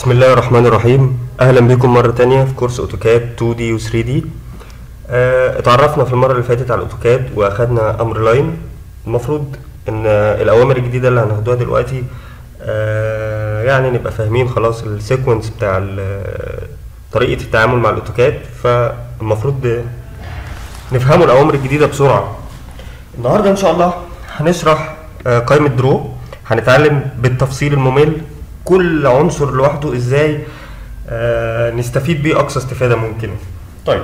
بسم الله الرحمن الرحيم. أهلا بكم مرة تانية في كورس أوتوكاد 2D و 3D آه، اتعرفنا في المرة اللي فاتت على الاوتوكاد وأخدنا أمر line. المفروض إن الأوامر الجديدة اللي هناخدوها دلوقتي آه، يعني نبقى فاهمين خلاص ال sequence بتاع طريقة التعامل مع الأوتوكاد. فالمفروض نفهموا الأوامر الجديدة بسرعة. النهارده إن شاء الله هنشرح آه، قائمة درو. هنتعلم بالتفصيل الممل كل عنصر لوحده إزاي آه، نستفيد بيه أقصى استفادة ممكنة. طيب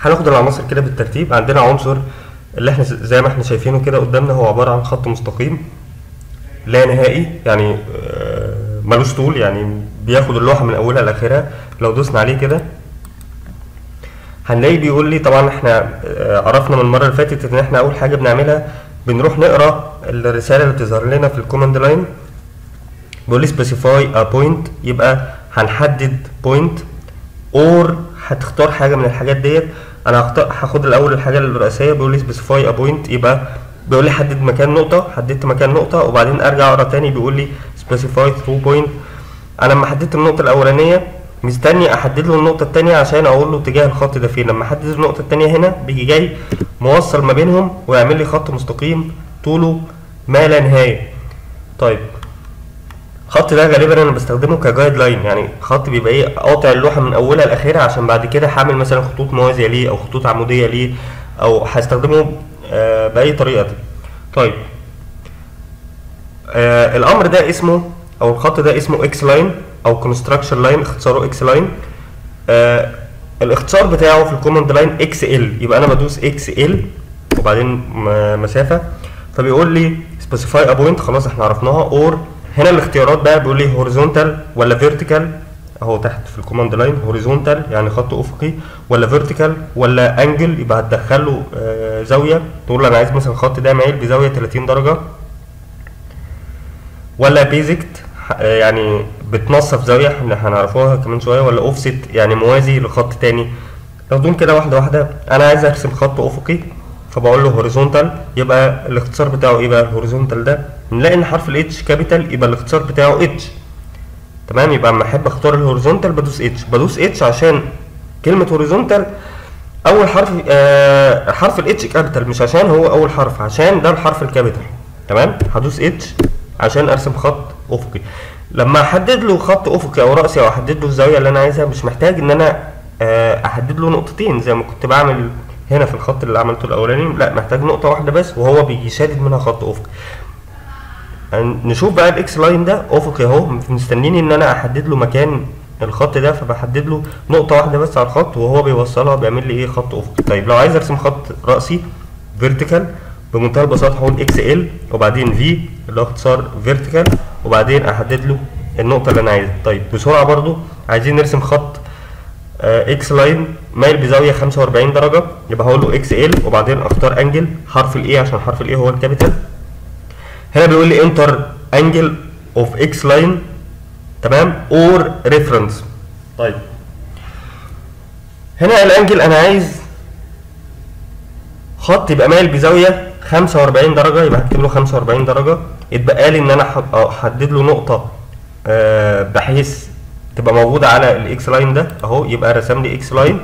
هناخد العناصر كده بالترتيب. عندنا عنصر اللي إحنا زي ما إحنا شايفينه كده قدامنا هو عبارة عن خط مستقيم لا نهائي يعني آه، ملوش طول يعني بياخد اللوحة من أولها لآخرها. لو دوسنا عليه كده هنلاقي بيقول لي طبعا إحنا آه، عرفنا من المرة اللي فاتت إن إحنا أول حاجة بنعملها بنروح نقرأ الرسالة اللي بتظهر لنا في ال command line بيقول لي specify a point يبقى هنحدد point or هتختار حاجة من الحاجات ديت. أنا هختار هاخد الأول الحاجة الرئيسية بيقول لي specify a point يبقى بيقول لي حدد مكان نقطة حددت مكان نقطة وبعدين أرجع أقرأ تاني بيقول لي specify through point. أنا لما حددت النقطة الأولانية مستني أحدد له النقطة الثانية عشان أقول له اتجاه الخط ده فين. لما أحدد النقطة الثانية هنا بيجي جاي موصل ما بينهم ويعمل لي خط مستقيم طوله ما لا نهاية. طيب الخط ده غالبا أنا بستخدمه ك guide line يعني خط بيبقى إيه قاطع اللوحة من أولها لآخرها عشان بعد كده هعمل مثلا خطوط موازية ليه أو خطوط عمودية ليه أو هستخدمه آه بأي طريقة طيب. آه الأمر ده اسمه أو الخط ده اسمه xline أو construction line اختصاره xline آه الاختصار بتاعه في ال command line XL يبقى أنا بدوس XL وبعدين مسافة. فبيقول لي specify a point خلاص إحنا عرفناها or هنا الاختيارات بقى بيقول لي horizontal ولا vertical أهو تحت في ال command line horizontal يعني خط أفقي ولا vertical ولا angle يبقى هتدخل له آه زاوية. تقول له أنا عايز مثلا الخط ده مايل بزاوية 30 درجة. ولا bisect يعني بتنصف زاوية إحنا هنعرفوها كمان شوية ولا اوفست يعني موازي لخط تاني. ناخدهم كده واحدة واحدة. أنا عايز أرسم خط أفقي. فبقول له horizontal يبقى الاختصار بتاعه إيه بقى ال horizontal ده. نلاقي إن حرف ال H capital يبقى الاختصار بتاعه H تمام؟ يبقى أما أحب أختار ال horizontal بدوس H بدوس H عشان كلمة horizontal أول حرف آه حرف ال H capital مش عشان هو أول حرف عشان ده الحرف ال capital تمام؟ هدوس H عشان أرسم خط أفقي. لما أحدد له خط أفقي أو رأسي أو أحدد له الزاوية اللي أنا عايزها مش محتاج إن أنا آه، أحدد له نقطتين زي ما كنت بعمل هنا في الخط اللي عملته الأولاني لا محتاج نقطة واحدة بس وهو بيجي شادد منها خط افقي هن- نشوف بقى ال xline ده افقي اهو مستنيني إن أنا أحدد له مكان الخط ده فبحدد له نقطة واحدة بس على الخط وهو بيوصلها بيعمل لي إيه خط افقي طيب لو عايز أرسم خط رأسي vertical بمنتهى البساطة هقول XL وبعدين V اللي هو اختصار vertical وبعدين أحدد له النقطة اللي أنا عايزها. طيب بسرعة برضو عايزين نرسم خط xline مايل بزاوية 45 درجة يبقى هقول له XL وبعدين اختار angle حرف ال A عشان حرف ال A هو ال capital. هنا بيقول لي enter angle of xline تمام؟ or reference طيب. هنا ال angle أنا عايز خط يبقى مايل بزاوية 45 درجة يبقى هكتب له 45 درجة. يتبقى لي إن أنا أحدد له نقطة آه، بحيث تبقى موجودة على ال xline ده أهو يبقى رسم لي xline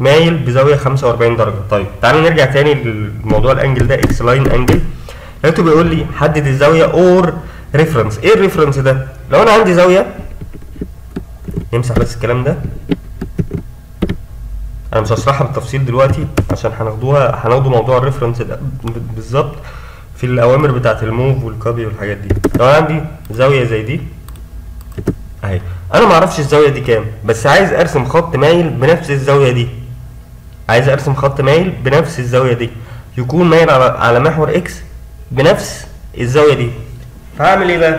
مايل بزاوية 45 درجة. طيب تعالوا نرجع تاني لموضوع ال angle ده xline angle. لقيته بيقول لي حدد الزاوية or reference إيه ال reference ده؟ لو أنا عندي زاوية نمسح بس الكلام ده. أنا مش هشرحها بالتفصيل دلوقتي عشان هناخدوها هناخدوا موضوع ال reference ده بالظبط في الأوامر بتاعه ال move وال copy والحاجات دي. لو أنا عندي زاوية زي دي أهي. أنا ما أعرفش الزاوية دي كام بس عايز أرسم خط مايل بنفس الزاوية دي. عايز ارسم خط مايل بنفس الزاوية دي. يكون مايل على على محور X بنفس الزاوية دي. فهعمل إيه بقى؟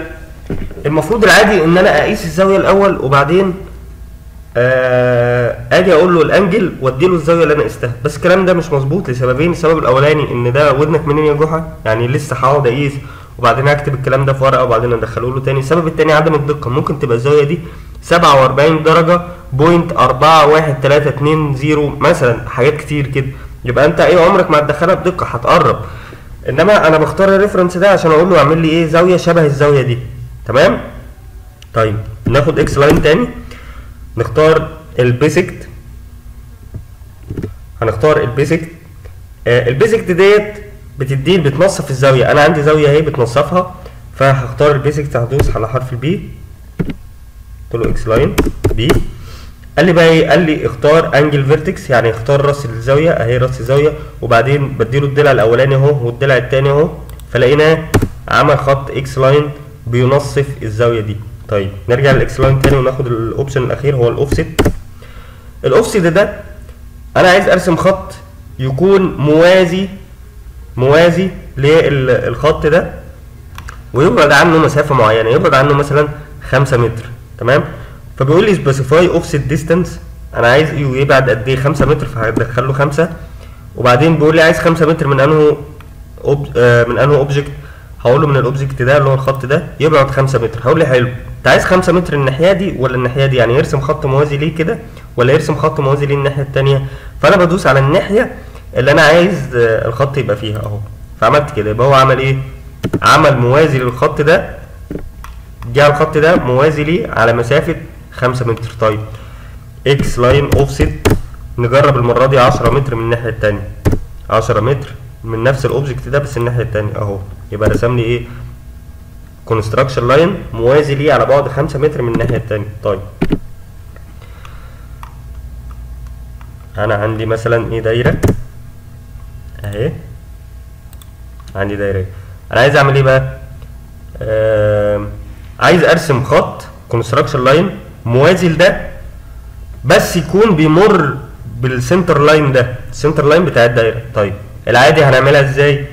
المفروض العادي إن أنا أقيس الزاوية الأول وبعدين آه، آجي أقول له الأنجل وأدي له الزاوية اللي أنا قستها بس الكلام ده مش مظبوط لسببين. السبب الأولاني إن ده ودنك منين يا جحا؟ يعني لسه هقعد أقيس وبعدين اكتب الكلام ده في ورقة وبعدين أدخله له تاني. السبب التاني عدم الدقة. ممكن تبقى الزاوية دي 47 درجة بوينت 41320 مثلا حاجات كتير كده. يبقى أنت إيه عمرك ما هتدخلها بدقه هتقرب. إنما أنا بختار ال reference ده عشان أقول له اعمل لي إيه زاوية شبه الزاوية دي. تمام؟ طيب ناخد xline تاني. نختار ال bisect هنختار ال bisect آه ال bisect ديت بتديني بتنصف الزاوية. أنا عندي زاوية أهي بتنصفها فهختار ال bisect هدوس على حرف ال B قلت له xline B قال لي بقى إيه؟ قال لي اختار angle vertex يعني اختار راس الزاوية أهي راس الزاوية. وبعدين بديله الضلع الأولاني أهو والضلع الثاني أهو. فلقيناه عمل خط xline بينصف الزاوية دي. طيب نرجع لل xline تاني وناخد ال option الأخير هو ال offset ال offset ده أنا عايز أرسم خط يكون موازي موازي للخط ده. ويبعد عنه مسافة معينة يبعد عنه مثلا 5 متر. تمام؟ فبيقول لي specify offset distance أنا عايز يبعد قد إيه؟ 5 متر فهدخل له 5 وبعدين بيقول لي عايز 5 متر من انه ob... آه من انه object هقول له من ال object ده اللي هو الخط ده يبعد 5 متر. هقول لي حلو. أنت عايز 5 متر الناحية دي ولا الناحية دي؟ يعني يرسم خط موازي ليه كده ولا يرسم خط موازي ليه الناحية الثانية فأنا بدوس على الناحية اللي أنا عايز آه الخط يبقى فيها أهو. فعملت كده. يبقى هو عمل إيه؟ عمل موازي للخط ده جه الخط ده موازي ليه على مسافة 5 متر. طيب xline offset نجرب المرة دي 10 متر من الناحية الثانية 10 متر من نفس ال object ده بس الناحية الثانية أهو. يبقى رسم لي إيه؟ construction line موازي ليه على بعد 5 متر من الناحية الثانية طيب أنا عندي مثلا إيه دايرة؟ أهي. عندي دايرة أنا عايز أعمل إيه بقى؟ آه عايز ارسم خط construction line موازي لده بس يكون بيمر بال center line ده. ال center line بتاع الدايرة. طيب العادي هنعملها إزاي؟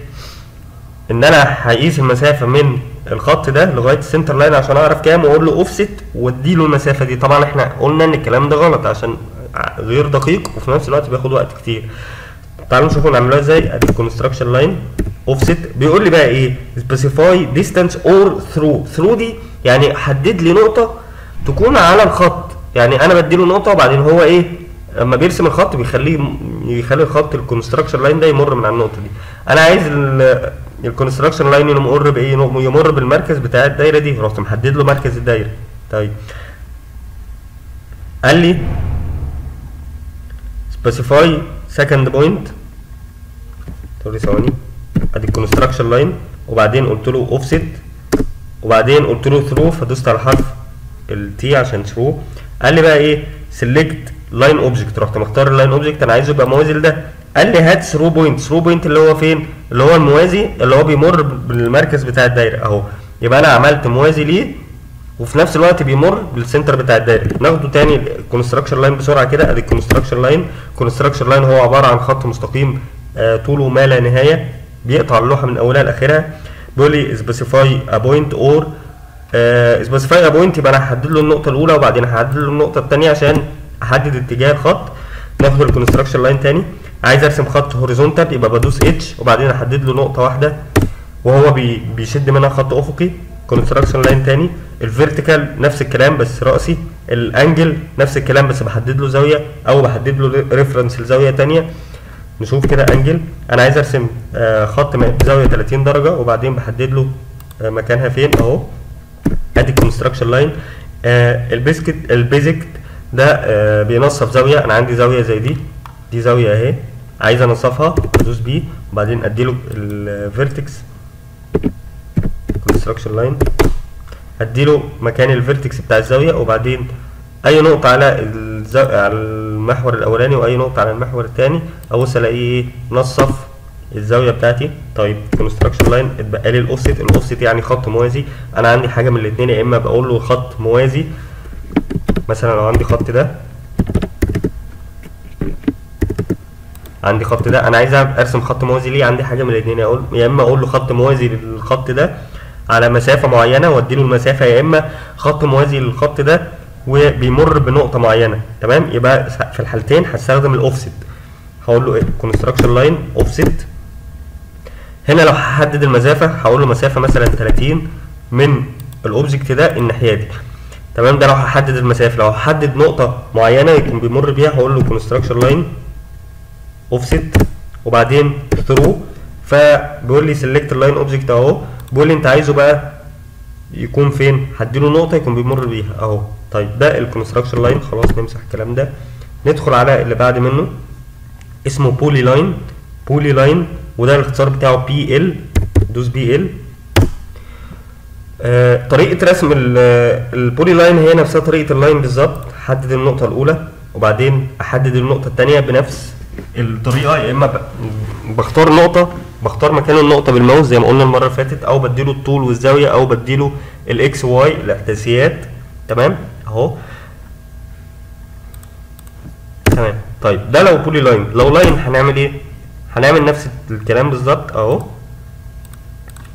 ان أنا هقيس المسافة من الخط ده لغاية ال center line عشان اعرف كام واقول له اوفست واديله المسافة دي. طبعا إحنا قلنا ان الكلام ده غلط عشان غير دقيق وفي نفس الوقت بياخد وقت كتير. تعالوا نشوفوا نعملوها إزاي. ادي ال construction line offset بيقول لي بقى إيه؟ specify distance or through through دي يعني حدد لي نقطة تكون على الخط. يعني أنا بديله نقطة وبعدين هو إيه لما بيرسم الخط بيخليه يخلي الخط ال construction line ده يمر من على النقطة دي. أنا عايز ال construction line يمر بإيه؟ يمر بالمركز بتاع الدايرة دي. رحت محدد له مركز الدايرة. طيب. قال لي specify second point sorry ثواني. أدي ال construction line وبعدين قلت له اوفست وبعدين قلت له through فدوست على حرف ال T عشان through قال لي بقى إيه؟ select line object رحت مختار ال line object أنا عايزه يبقى موازي لده. قال لي هات through point through point اللي هو فين؟ اللي هو الموازي اللي هو بيمر بالمركز بتاع الدايرة أهو. يبقى أنا عملت موازي ليه؟ وفي نفس الوقت بيمر بال center بتاع الدايرة. ناخده تاني ال construction line بسرعة كده. أدي ال construction line ال construction line هو عبارة عن خط مستقيم آه طوله ما لا نهاية. بيقطع اللوحة من أولها لآخرها. بيقول لي specify a point or specify a point يبقى أنا هحدد له النقطة الأولى وبعدين هحدد له النقطة الثانية عشان أحدد اتجاه الخط. ناخد ال construction line تاني. عايز أرسم خط horizontal يبقى بدوس H وبعدين أحدد له نقطة واحدة وهو بي بيشد منها خط أفقي. construction line تاني. ال vertical نفس الكلام بس رأسي. ال angle نفس الكلام بس بحدد له زاوية أو بحدد له reference لزاوية تانية. نشوف كده angle أنا عايز أرسم آه خط بزاويه 30 درجة وبعدين بحدد له آه مكانها فين؟ أهو. أدي construction line ال bisect ال bisect ده آه بينصف زاوية. أنا عندي زاوية زي دي. دي زاوية أهي. عايز أنصفها ادوس B وبعدين اديله ال vertex construction line اديله مكان ال vertex بتاع الزاوية. وبعدين أي نقطة على. على المحور الأولاني وأي نقطة على المحور الثاني أبص ألاقيه إيه؟ نصف الزاوية بتاعتي. طيب construction line اتبقى لي ال offset ال offset يعني خط موازي. أنا عندي حاجة من الاثنين يا إما بقول له خط موازي. مثلا لو عندي خط ده. عندي خط ده. أنا عايز أرسم خط موازي ليه؟ عندي حاجة من الاثنين أقول يا إما أقول له خط موازي للخط ده على مسافة معينة وادي له المسافة يا إما خط موازي للخط ده. وبيمر بنقطة معينة تمام؟ يبقى في الحالتين هستخدم الاوفست هقول له إيه؟ construction line offset هنا لو هحدد المسافة هقول له مسافة مثلا 30 من ال object ده الناحية دي. تمام؟ ده لو هحدد المسافة. لو هحدد نقطة معينة يكون بيمر بيها هقول له construction line offset وبعدين through فبيقول لي select ال line object أهو. بيقول لي أنت عايزه بقى يكون فين؟ هديله نقطة يكون بيمر بيها. أهو. طيب ده ال construction line خلاص نمسح الكلام ده. ندخل على اللي بعد منه. اسمه polyline polyline وده الاختصار بتاعه PL دوس PL آه، طريقة رسم ال- ال polyline هي نفسها طريقة ال line بالظبط. حدد النقطة الأولى وبعدين أحدد النقطة التانية بنفس الطريقة يا إما ب- بختار نقطة بختار مكان النقطة بالماوس زي ما قلنا المرة اللي فاتت أو بديله الطول والزاوية أو بديله ال X Y الإحداثيات تمام؟ أهو. تمام. طيب ده لو polyline لو line هنعمل إيه؟ هنعمل نفس الكلام بالظبط. أهو.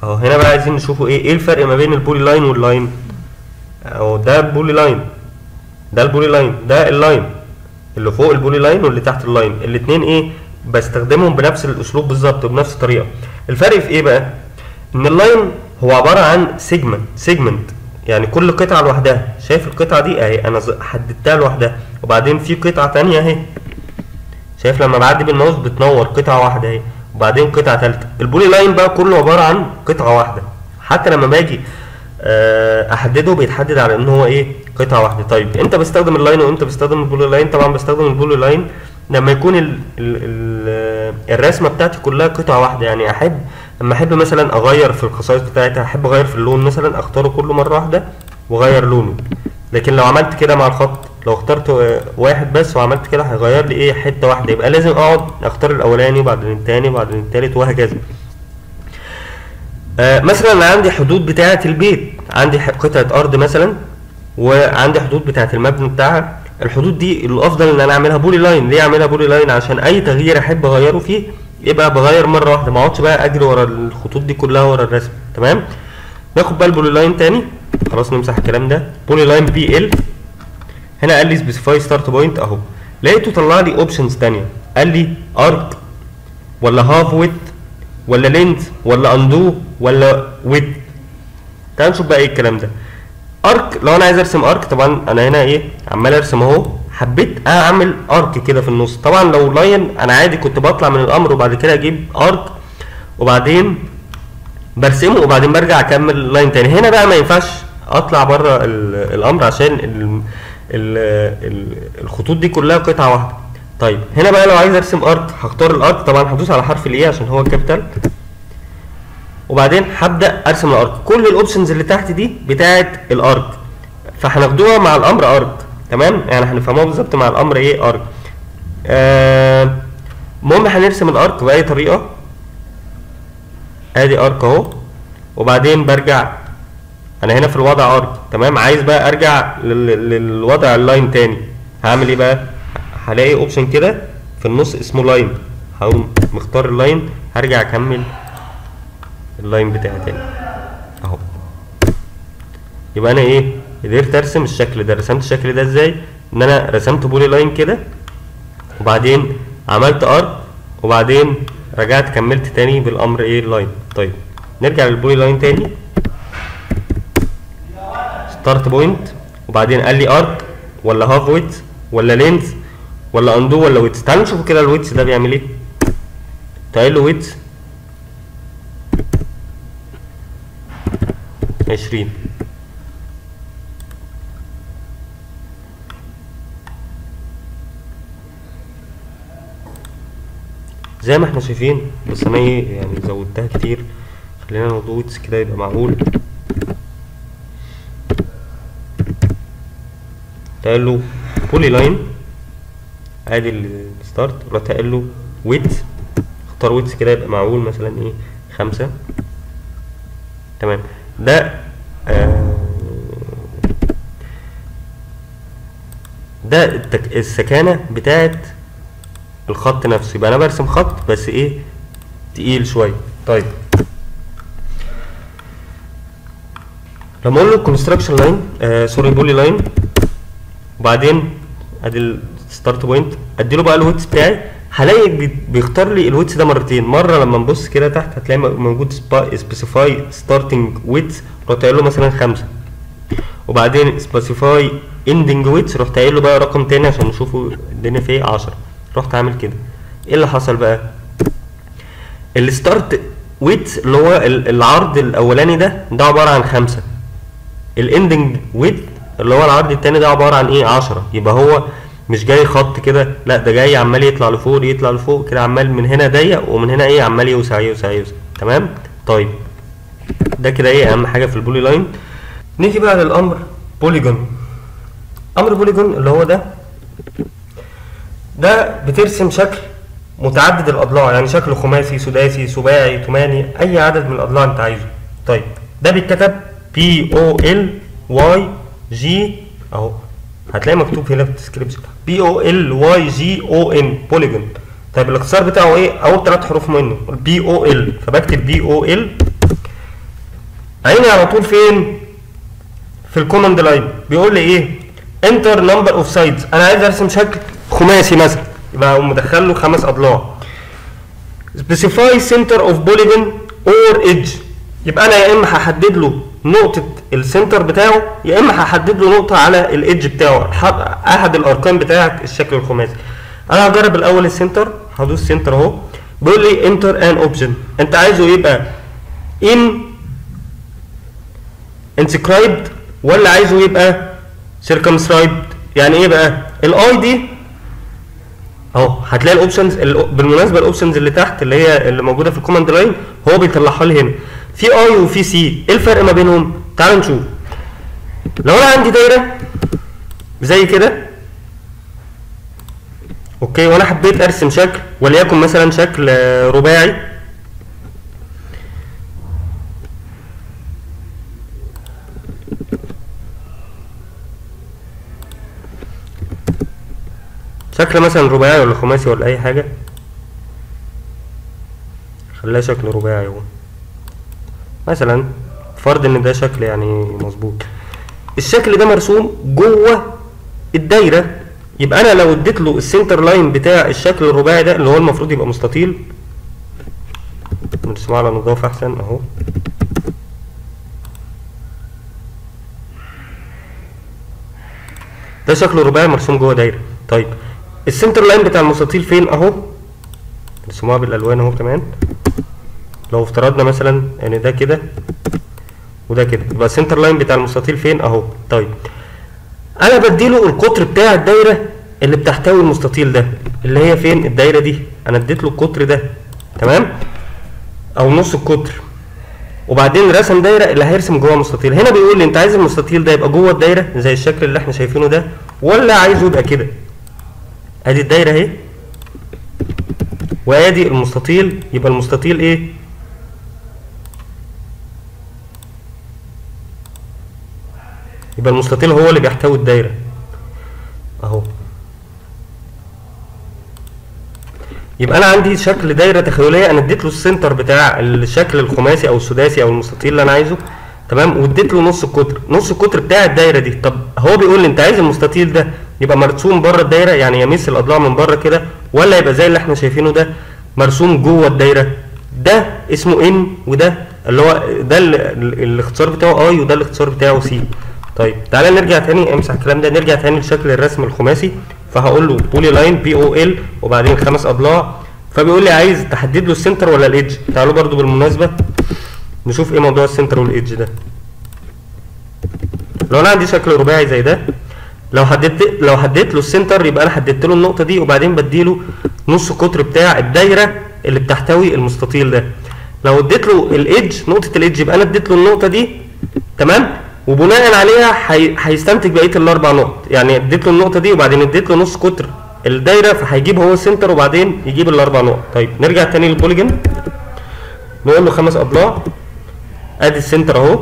أهو هنا بقى عايزين نشوفوا إيه؟ إيه الفرق ما بين ال polyline وال line أهو ده ال polyline ده ال polyline ده ال line اللي فوق ال polyline واللي تحت ال line. الاتنين إيه؟ بستخدمهم بنفس الأسلوب بالظبط وبنفس الطريقة. الفرق في إيه بقى؟ إن ال line هو عبارة عن segment segment يعني كل قطعة لوحدها. شايف القطعة دي؟ أهي. أنا حددتها لوحدها. وبعدين في قطعة تانية أهي. شايف لما بعدي بالماوس بتنور قطعة واحدة أهي. وبعدين قطعة ثالثه ال polyline بقى كله عبارة عن قطعة واحدة. حتى لما باجي آه، أحدده بيتحدد على إن هو إيه؟ قطعة واحدة. طيب أنت بستخدم ال line وأنت بستخدم ال polyline. طبعا بستخدم ال polyline. لما يكون ال ال ال الرسمة بتاعتي كلها قطعة واحدة. يعني أحب لما أحب مثلا أغير في الخصائص بتاعتها أحب أغير في اللون مثلا أختاره كله مرة واحدة وأغير لونه. لكن لو عملت كده مع الخط لو اخترت آه، واحد بس وعملت كده هيغير لي إيه؟ حتة واحدة. يبقى لازم أقعد أختار الأولاني وبعدين التاني وبعدين التالت وهكذا. آه مثلا أنا عندي حدود بتاعة البيت. عندي قطعة أرض مثلا. وعندي حدود بتاعه المبنى بتاعها الحدود دي الأفضل إن أنا أعملها polyline ليه أعملها polyline عشان أي تغيير أحب أغيره فيه يبقى بغير مرة واحدة ما أقعدش بقى أجري ورا الخطوط دي كلها ورا الرسم تمام؟ ناخد بقى ال polyline تاني. خلاص نمسح الكلام ده. polyline PL. هنا قال لي specify start point أهو. لقيته طلع لي options تانية. قال لي arc ولا half width ولا length ولا undo ولا width تعال نشوف بقى إيه الكلام ده. arc لو أنا عايز أرسم arc طبعا أنا هنا إيه؟ عمال أرسم أهو. حبيت أعمل arc كده في النص. طبعا لو line أنا عادي كنت بطلع من الأمر وبعد كده أجيب arc وبعدين برسمه وبعدين برجع أكمل line تاني. هنا بقى ما ينفعش أطلع بره ال- الأمر عشان ال ال ال الخطوط دي كلها قطعة واحدة. طيب هنا بقى لو عايز أرسم arc هختار ال arc. طبعا هدوس على حرف ال A عشان هو ال capital. وبعدين هبدأ أرسم ال arc كل ال options اللي تحت دي بتاعه ال arc فهناخدوها مع الأمر arc تمام؟ يعني هنفهموها بالظبط مع الأمر إيه؟ arc آه، المهم هنرسم ال arc بأي طريقة. أدي arc أهو. وبعدين برجع. أنا هنا في الوضع arc تمام؟ عايز بقى أرجع لل- للوضع ال line تاني. هعمل إيه بقى؟ هلاقي option كده في النص اسمه line هقوم مختار ال line هرجع أكمل. ال line بتاعي تاني. أهو. يبقى أنا إيه؟ قدرت أرسم الشكل ده. رسمت الشكل ده إزاي؟ إن أنا رسمت polyline كده وبعدين عملت arc وبعدين رجعت كملت تاني بالأمر إيه؟ ال line طيب نرجع لل polyline تاني. start point وبعدين قال لي arc ولا half width ولا length ولا undo ولا width تعالوا نشوف كده ال width ده بيعمل إيه؟ تعال له width 20 زي ما إحنا شايفين بس أنا إيه يعني زودتها كتير. خلينا نوضوع width كده يبقى معقول. قال له polyline ادي ال start رحت قال له width اختار width كده يبقى معقول مثلا إيه خمسة. تمام. ده آه ده. السماكة بتاعت الخط نفسه. يبقى أنا برسم خط بس إيه؟ تقيل شوية. طيب. لما أقول له construction line آه sorry polyline وبعدين أدي ال start point ادي له بقى ال width بتاعي. هلاقي بي- بيختار لي ال width ده مرتين. مرة لما نبص كده تحت هتلاقي موجود specify starting width رحت قايل له مثلا خمسة. وبعدين specify ending width رحت قايل له بقى رقم تاني عشان نشوفه الدنيا فيه إيه 10 رحت عامل كده. إيه اللي حصل بقى؟ ال start width اللي هو ال- العرض الأولاني ده ده عبارة عن خمسة. ال ending width اللي هو العرض التاني ده عبارة عن إيه؟ 10 يبقى هو مش جاي خط كده لا ده جاي عمال يطلع لفوق يطلع لفوق كده عمال من هنا ضيق ومن هنا إيه عمال يوسع يوسع يوسع. تمام؟ طيب. ده كده إيه أهم حاجة في ال polyline. نيجي بقى للأمر polygon. أمر polygon اللي هو ده ده بترسم شكل متعدد الأضلاع يعني شكل خماسي سداسي سباعي ثماني أي عدد من الأضلاع أنت عايزه. طيب. ده بيتكتب P O L Y G أهو. هتلاقي مكتوب هنا في ال description P O L Y G O N polygon طيب الاختصار بتاعه إيه؟ أول ثلاث حروف منه. P O L فبكتب P O L عيني على طول فين؟ في ال command line بيقول لي إيه؟ enter number of sides أنا عايز أرسم شكل خماسي مثلا. يبقى أقوم مدخل له خمس أضلاع. Specify center of polygon or edge. يبقى أنا يا إما هحدد له نقطة ال center بتاعه يا إما هحدد له نقطة على ال edge بتاعه أحد الأركان بتاعة الشكل الخماسي. أنا هجرب الأول ال center هدوس center أهو. بيقول لي enter an option أنت عايزه يبقى ان inscribed ولا عايزه يبقى circumscribed يعني إيه بقى؟ ال I دي أهو هتلاقي ال options بالمناسبة ال options اللي تحت اللي هي اللي موجودة في ال command line هو بيطلعها لي هنا. في I وفي C إيه الفرق ما بينهم؟ تعالوا نشوف. لو أنا عندي دايرة زي كده okay وأنا حبيت أرسم شكل وليكن مثلا شكل رباعي. شكل مثلا رباعي ولا خماسي ولا أي حاجة؟ خليها شكل رباعي أهو. مثلا فرض إن ده شكل يعني مظبوط. الشكل ده مرسوم جوه الدايرة. يبقى أنا لو اديت له ال center line بتاع الشكل الرباعي ده اللي هو المفروض يبقى مستطيل. نرسمه على نظافة أحسن أهو. ده شكل رباعي مرسوم جوه دايرة. طيب ال center line بتاع المستطيل فين أهو؟ نرسموها بالألوان أهو كمان. لو افترضنا مثلا إن ده كده وده كده يبقى ال center line بتاع المستطيل فين؟ أهو. طيب. أنا بديله القطر بتاع الدايرة اللي بتحتوي المستطيل ده اللي هي فين؟ الدايرة دي. أنا اديت له القطر ده. تمام؟ أو نص القطر. وبعدين رسم دايرة اللي هيرسم جوه المستطيل. هنا بيقول لي أنت عايز المستطيل ده يبقى جوه الدايرة زي الشكل اللي إحنا شايفينه ده ولا عايزه يبقى كده؟ أدي الدايرة أهي. وأدي المستطيل يبقى المستطيل إيه؟ يبقى المستطيل هو اللي بيحتوي الدايرة. أهو. يبقى أنا عندي شكل دايرة تخيلية أنا اديت له السنتر بتاع الشكل الخماسي أو السداسي أو المستطيل اللي أنا عايزه تمام؟ واديت له نص القطر. نص القطر بتاع الدايرة دي. طب هو بيقول لي أنت عايز المستطيل ده يبقى مرسوم بره الدايرة يعني يمس الأضلاع من بره كده ولا يبقى زي اللي إحنا شايفينه ده مرسوم جوه الدايرة؟ ده اسمه in وده اللي هو ده الاختصار بتاعه I وده الاختصار بتاعه C طيب تعالى نرجع تاني امسح الكلام ده نرجع تاني لشكل الرسم الخماسي. فهقول له polyline P O L وبعدين خمس أضلاع. فبيقول لي عايز تحدد له ال center ولا ال edge تعالوا برضو بالمناسبة نشوف إيه موضوع ال center وال edge ده. لو أنا عندي شكل رباعي زي ده لو حددت لو حددت له ال center يبقى أنا حددت له النقطة دي وبعدين بديله نص القطر بتاع الدايرة اللي بتحتوي المستطيل ده. لو اديت له ال edge نقطة ال edge يبقى أنا اديت له النقطة دي تمام؟ وبناء عليها هيستنتج بقية الأربع نقط. يعني اديت له النقطة دي وبعدين اديت له نص قطر الدايرة فهيجيب هو ال center وبعدين يجيب الأربع نقط. طيب نرجع تاني لل polygon. نقول له خمس اضلاع أدي ال center أهو.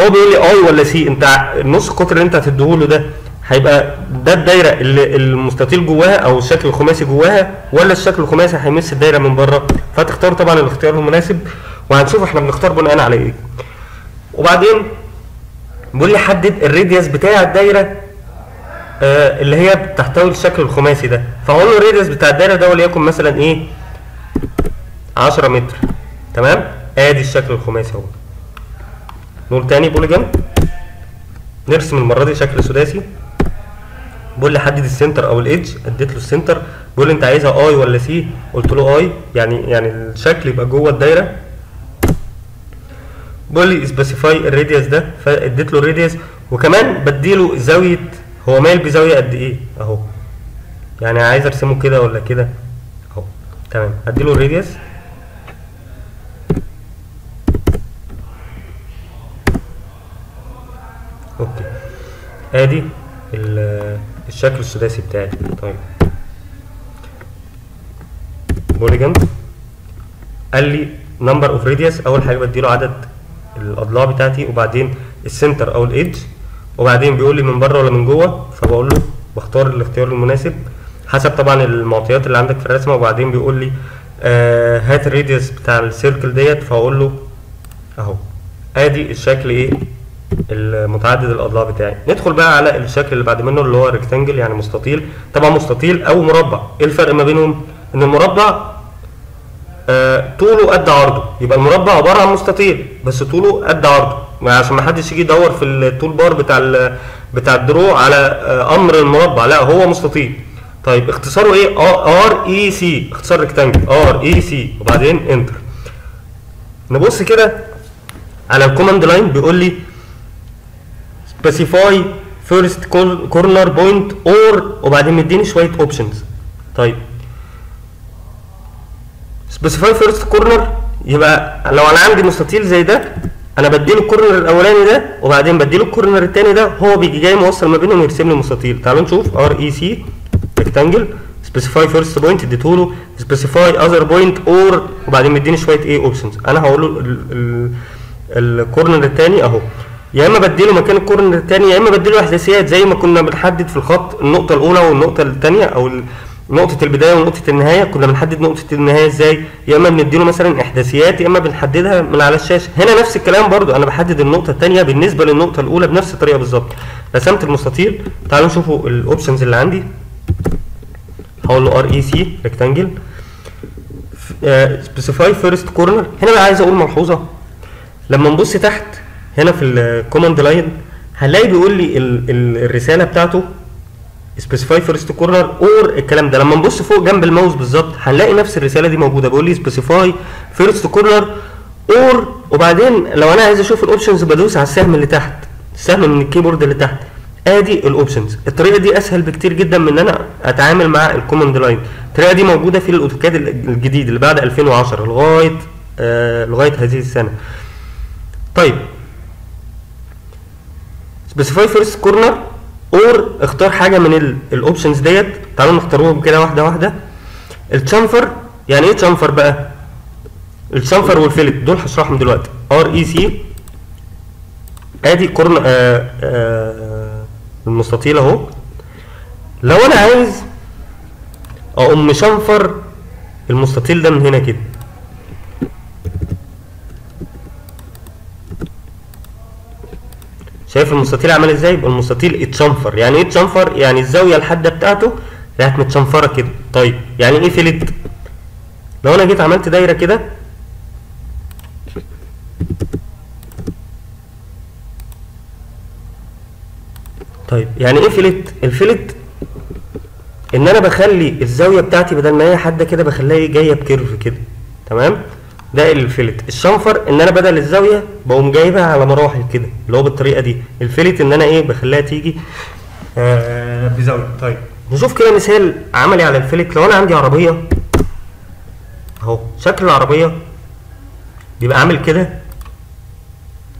هو بيقول لي I ولا C؟ انت النص القطر اللي انت هتديهوله ده هيبقى ده الدايرة اللي المستطيل جواها أو الشكل الخماسي جواها ولا الشكل الخماسي هيمس الدايرة من بره؟ فتختار طبعا الاختيار المناسب وهنشوف إحنا بنختار بناء على إيه. وبعدين بيقول لي حدد ال radius بتاع الدايرة آه اللي هي بتحتوي الشكل الخماسي ده. فأقول له ال radius بتاع الدايرة ده وليكن مثلا إيه؟ 10 متر. تمام؟ آدي الشكل الخماسي أهو. نقول تاني polygon نرسم المرة دي شكل سداسي بيقول لي حدد ال center أو ال edge أديت له ال center. بيقول لي أنت عايزها I ولا C؟ قلت له I. يعني يعني الشكل يبقى جوه الدايرة. بيقول لي specify ال radius ده فاديت له ال radius وكمان بديله زاوية هو مايل بزاوية قد إيه؟ أهو. يعني عايز أرسمه كده ولا كده؟ أهو. تمام. هديله ال radius okay. أدي ال- الشكل السداسي بتاعي. طيب. polygon قال لي number of radius أول حاجة بديله عدد الأضلاع بتاعتي وبعدين ال center أو ال edge وبعدين بيقول لي من بره ولا من جوه فبقول له بختار الاختيار المناسب حسب طبعا المعطيات اللي عندك في الرسمة. وبعدين بيقول لي آه هات ال radius بتاع ال circle ديت فأقول له أهو. أدي الشكل إيه؟ المتعدد الأضلاع بتاعي. ندخل بقى على الشكل اللي بعد منه اللي هو rectangle يعني مستطيل. طبعا مستطيل أو مربع. إيه الفرق ما بينهم؟ إن المربع طوله قد عرضه. يبقى المربع عبارة عن مستطيل بس طوله قد عرضه. عشان ما حدش يجي يدور في ال toolbar بتاع بتاع ال draw على آه أمر المربع. لا هو مستطيل. طيب اختصاره إيه؟ R E C. اختصار rectangle R E C. وبعدين enter. نبص كده على ال command line بيقول لي first cor- corner point or وبعدين مديني شوية options طيب specify first corner يبقى لو أنا عندي مستطيل زي ده أنا بديله ال corner الأولاني ده وبعدين بديله ال corner الثاني ده هو بيجي جاي موصل ما بينهم يرسم لي مستطيل. تعالوا نشوف R E C rectangle specify first point اديته له specify other point or وبعدين مديني شوية إيه options أنا هقول له ال- ال- ال corner الثاني أهو. يا إما بديله مكان ال corner الثاني يا إما بديله أحداثيات زي ما كنا بنحدد في الخط النقطة الأولى والنقطة الثانية أو نقطة البداية ونقطة النهاية. كنا بنحدد نقطة النهاية إزاي؟ يا إما بنديله مثلا إحداثيات يا إما بنحددها من على الشاشة، هنا نفس الكلام برضو. أنا بحدد النقطة الثانية بالنسبة للنقطة الأولى بنفس الطريقة بالظبط. رسمت المستطيل. تعالوا نشوفوا ال options اللي عندي. هقول له REC rectangle specify first corner هنا بقى عايز أقول ملحوظة. لما نبص تحت هنا في ال command line هنلاقي بيقول لي ال- ال- الرسالة بتاعته specify first corner or الكلام ده. لما نبص فوق جنب الماوس بالظبط هنلاقي نفس الرسالة دي موجودة. بيقول لي specify first corner or وبعدين لو أنا عايز أشوف ال options بدوس على السهم اللي تحت السهم من الكيبورد اللي تحت. أدي ال options الطريقة دي أسهل بكتير جدا من إن أنا أتعامل مع ال command line الطريقة دي موجودة في الأوتوكاد الجديد اللي بعد 2010 لغاية آه لغاية هذه السنة. طيب. specify first corner or اختار حاجة من ال options ديت. تعالوا نختاروهم كده واحدة واحدة. ال chamfer يعني إيه chamfer بقى؟ ال chamfer وال fillet دول هشرحهم دلوقتي. REC آدي corner آه آه المستطيل أهو. لو أنا عايز أقوم مشنفر المستطيل ده من هنا كده. شايف المستطيل عمل إزاي؟ يبقى المستطيل اتشنفر. يعني إيه اتشنفر؟ يعني الزاوية الحادة بتاعته راحت متشنفرة كده. طيب يعني إيه fillet لو أنا جيت عملت دايرة كده. طيب يعني إيه fillet ال fillet ان أنا بخلي الزاوية بتاعتي بدل ما هي حادة كده بخليها إيه؟ جاية ب curve كده. تمام؟ ده ال fillet. ال chamfer إن أنا بدل الزاوية بقوم جايبها على مراحل كده اللي هو بالطريقة دي. ال fillet إن أنا إيه بخليها تيجي آه بزاوية. طيب نشوف كده مثال عملي على ال fillet. لو أنا عندي عربية أهو شكل العربية بيبقى عامل كده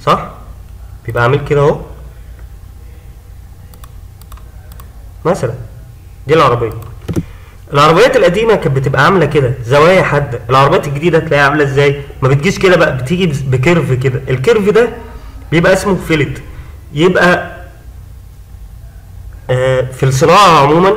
صح؟ بيبقى عامل كده أهو. مثلا دي العربية. العربيات القديمة كانت بتبقى عاملة كده زوايا حادة. العربيات الجديدة تلاقيها عاملة إزاي؟ ما بتجيش كده بقى بتيجي ب curve كده. ال curve ده بيبقى اسمه fillet. يبقى آه في الصناعة عموما